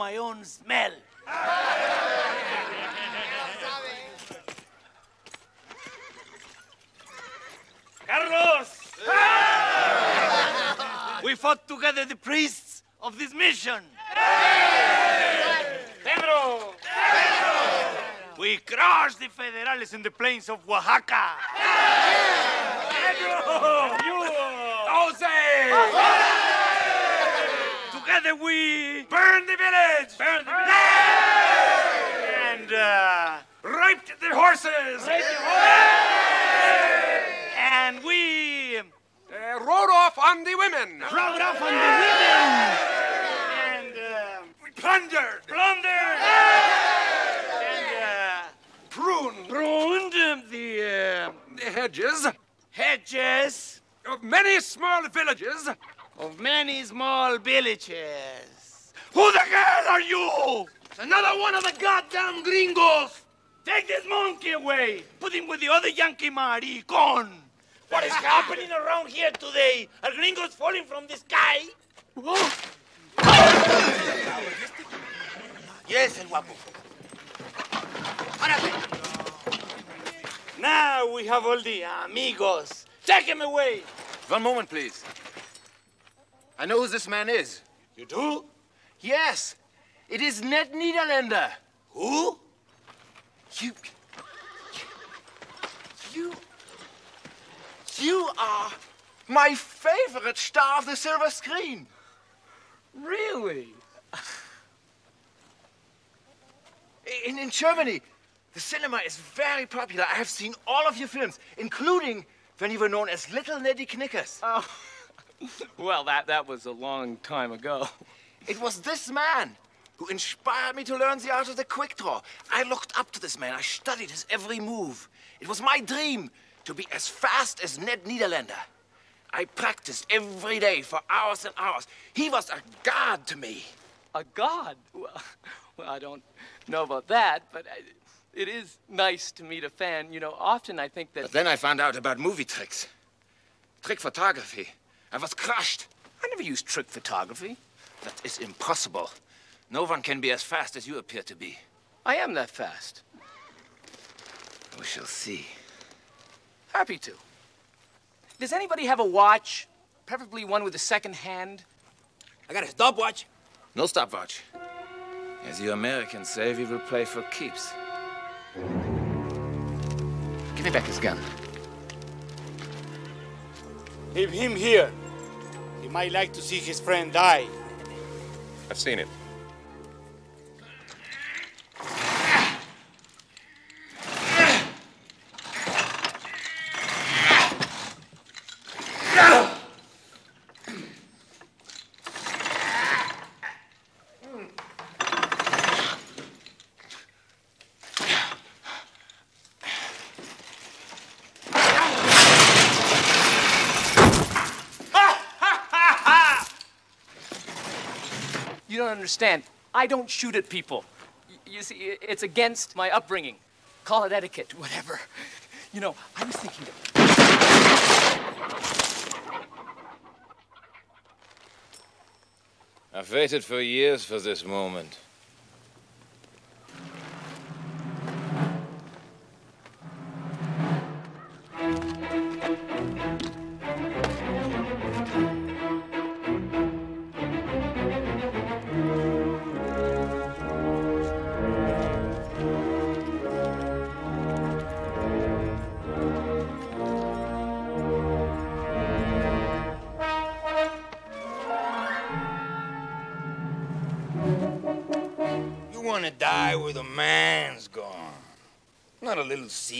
My own smell. Carlos! we fought together the priests of this mission. Pedro! We crushed the federales in the plains of Oaxaca. Pedro! You! Jose! Together we the village! Burned the village! And uh, raped the horses! And we Uh, rode off on the women. rode off on the women! And uh, we plundered! Plundered! And uh, pruned! Pruned the, uh, The hedges hedges of many small villages. of many small villages. Who the hell are you? It's Another one of the goddamn gringos! Take this monkey away! Put him with the other Yankee maricon! What is happening around here today? Are gringos falling from the sky? yes, El Guapo. Now we have all the amigos. Take him away! One moment, please. I know who this man is. You do? Yes. It is Ned Nederlander. Who? You. You. You are my favorite star of the silver screen. Really? In, in Germany, the cinema is very popular. I have seen all of your films, including when you were known as Little Neddy Knickers. Oh. Well, that, that was a long time ago. It was this man who inspired me to learn the art of the quick draw. I looked up to this man. I studied his every move. It was my dream to be as fast as Ned Nederlander. I practiced every day for hours and hours. He was a god to me. A god? Well, well I don't know about that, but I, it is nice to meet a fan. You know, often I think that. But then I found out about movie tricks. Trick photography. I was crushed. I never used trick photography. That is impossible. No one can be as fast as you appear to be. I am that fast. We shall see. Happy to. Does anybody have a watch? Preferably one with a second hand? I got a stopwatch. No stopwatch. As you Americans say, we will play for keeps. Give me back his gun. Leave him here. He might like to see his friend die. I've seen it. You don't understand. I don't shoot at people. You see, it's against my upbringing. Call it etiquette, whatever. You know, I was thinking. I've waited for years for this moment.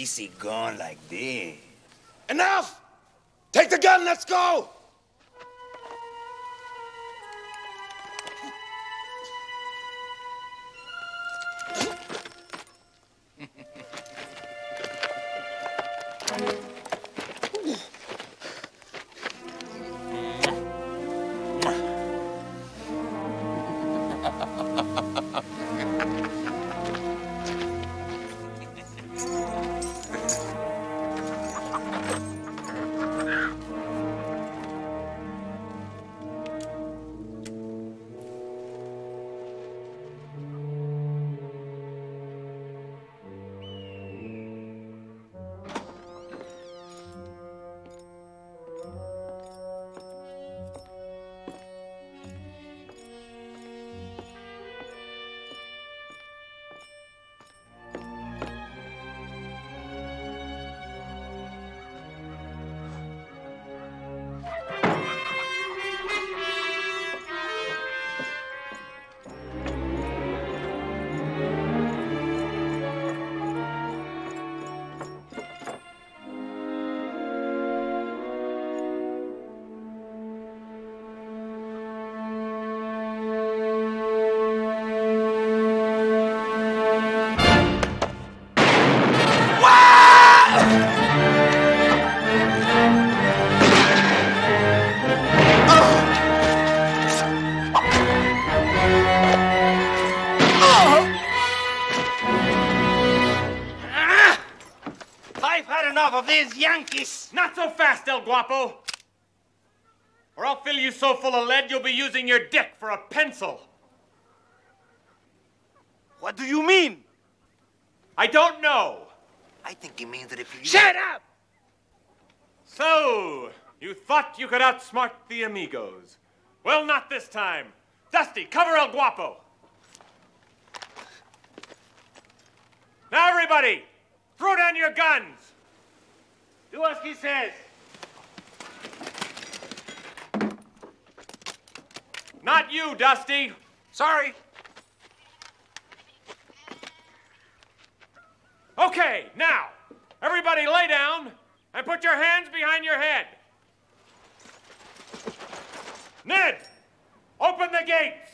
CC gun like this. Enough! Take the gun, let's go! So El Guapo. Or I'll fill you so full of lead you'll be using your dick for a pencil. What do you mean? I don't know. I think he means that if you. Shut up! So, you thought you could outsmart the amigos. Well, not this time. Dusty, cover El Guapo. Now, everybody, throw down your guns. Do as he says. Not you, Dusty. Sorry. Okay, now, everybody lay down and put your hands behind your head. Ned, open the gates.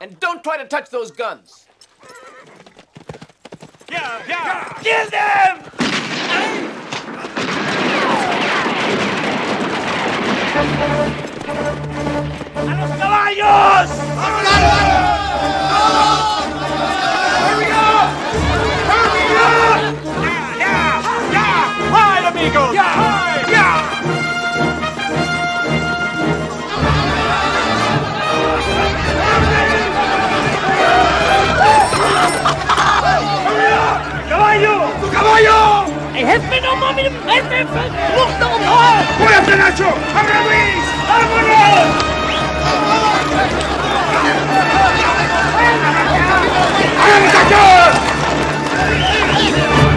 And don't try to touch those guns. Yeah, yeah. Kill them! ¡A los caballos! Hurry want me to make it? Look, no more! ¡Cuídate, Nacho! ¡Abre Luis! ¡Vámonos! Ned,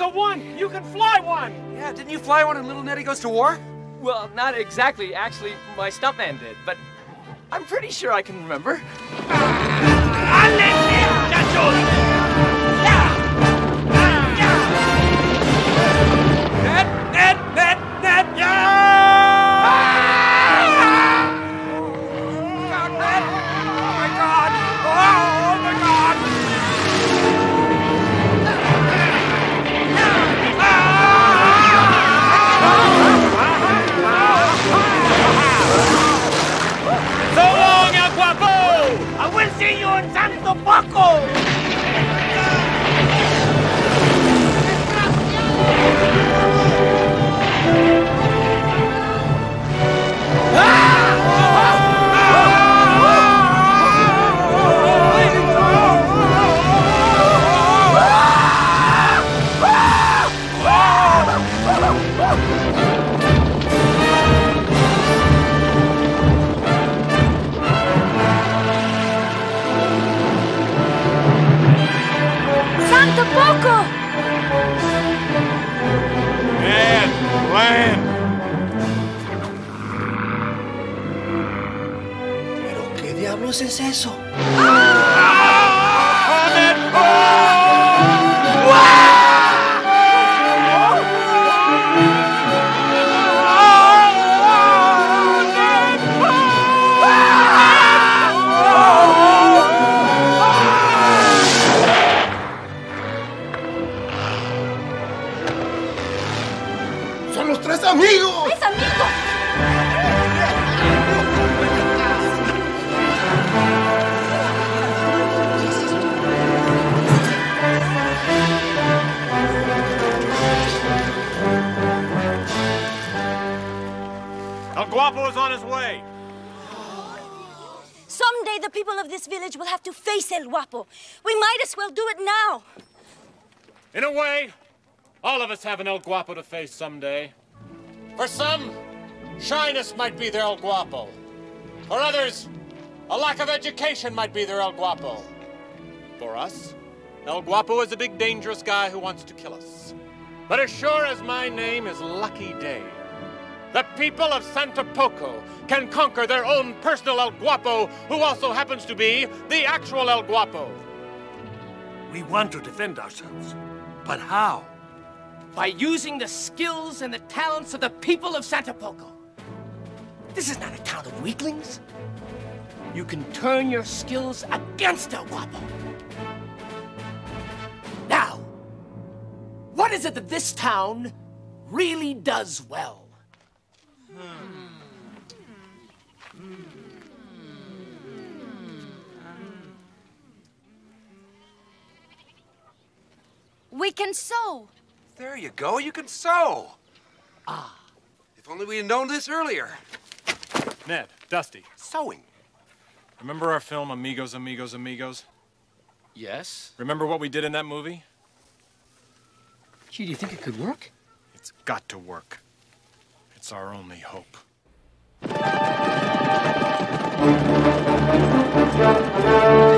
Tubman 601! You can fly one! Yeah, didn't you fly one in Little Neddy Goes to War? Well, not exactly. Actually, my stuntman did, but I'm pretty sure I can remember. Santo luz es eso? Village will have to face El Guapo. We might as well do it now. In a way, all of us have an El Guapo to face someday. For some, shyness might be their El Guapo. For others, a lack of education might be their El Guapo. For us, El Guapo is a big dangerous guy who wants to kill us. But as sure as my name is Lucky Day, the people of Santo Poco can conquer their own personal El Guapo, who also happens to be the actual El Guapo. We want to defend ourselves. But how? By using the skills and the talents of the people of Santo Poco. This is not a town of weaklings. You can turn your skills against El Guapo. Now, what is it that this town really does well? We can sew. There you go. You can sew. Ah. If only we had known this earlier. Ned, Dusty, Sewing. remember our film Amigos, Amigos, Amigos? Yes? Remember what we did in that movie? Gee, do you think it could work? It's got to work. It's our only hope. Thank you.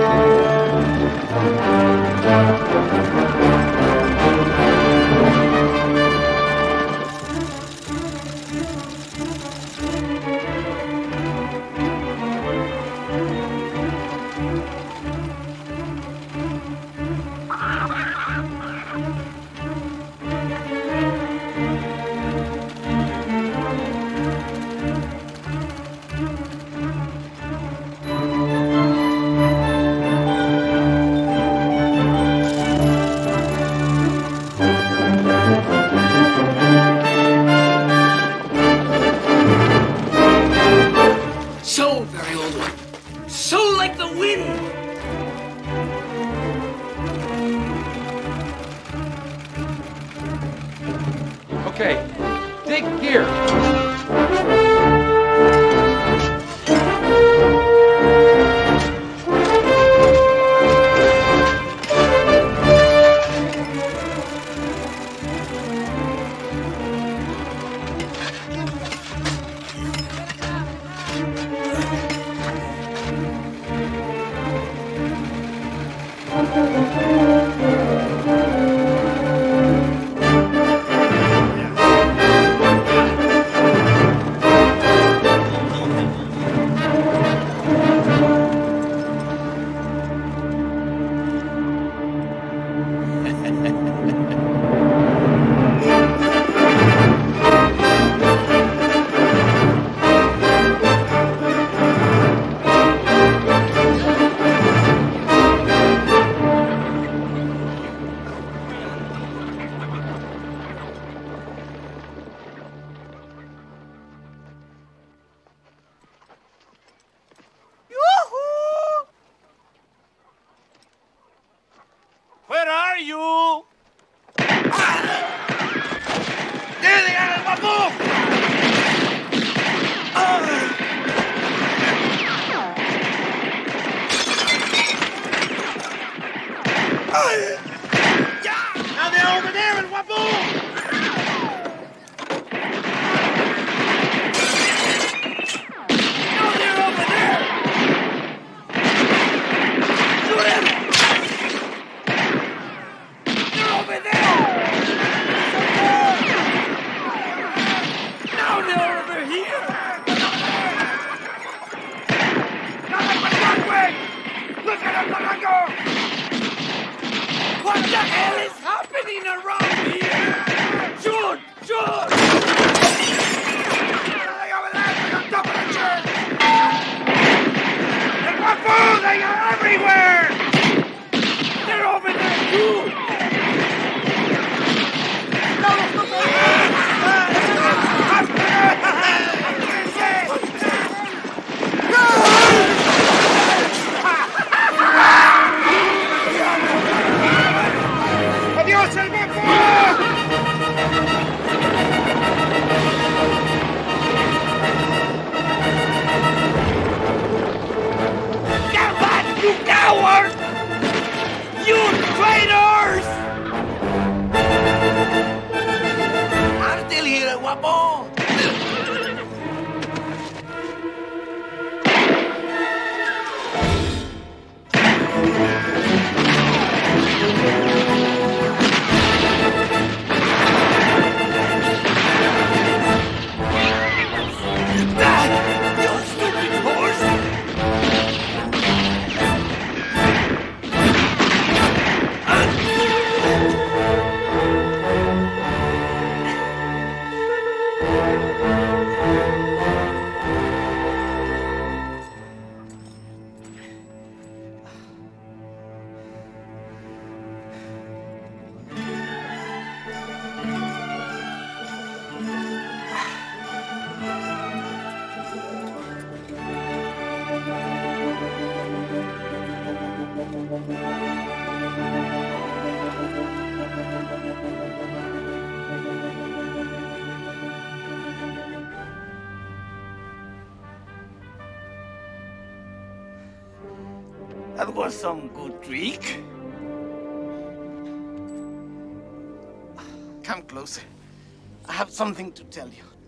Something to tell you.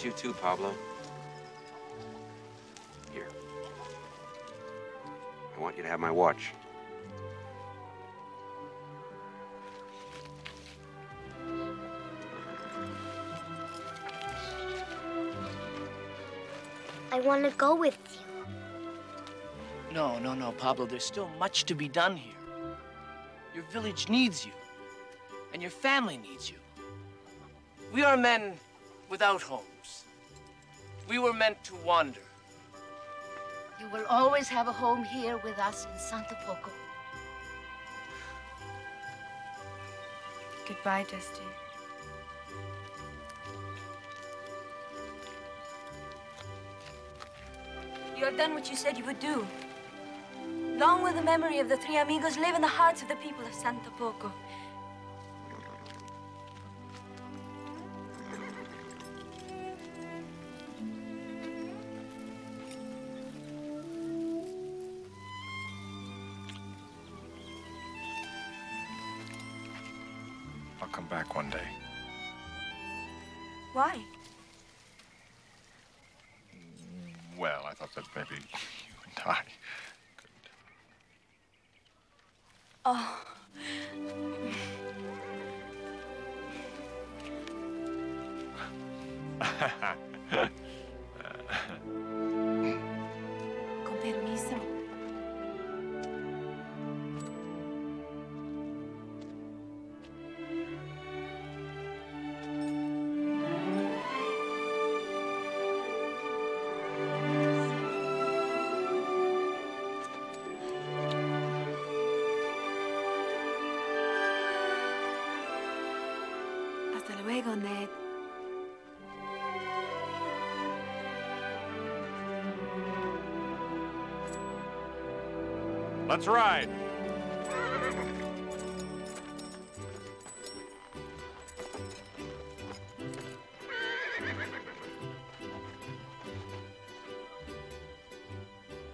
Miss you too, Pablo. Here. I want you to have my watch. I want to go with you. No, no, no, Pablo. There's still much to be done here. Your village needs you, and your family needs you. We are men without homes. We were meant to wander. You will always have a home here with us in Santo Poco. Goodbye, Dusty. You have done what you said you would do. Long will the memory of the three amigos live in the hearts of the people of Santo Poco. Let's ride.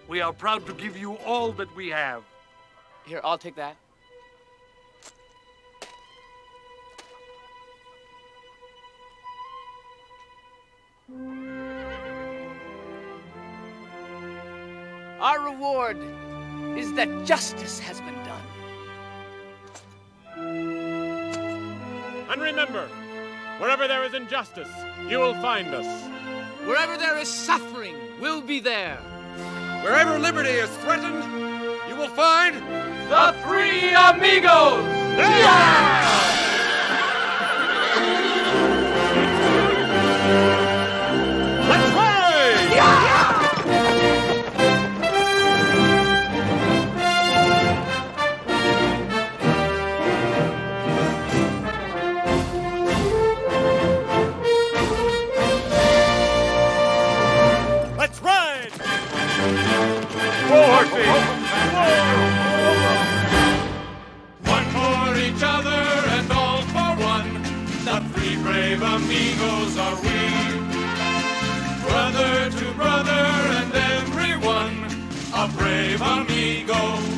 We are proud to give you all that we have. Here, I'll take that. Our reward that justice has been done. And remember, wherever there is injustice, you will find us. Wherever there is suffering, we'll be there. Wherever liberty is threatened, you will find The Three Amigos! Let's amigos are we. Brother to brother and everyone, a brave amigo.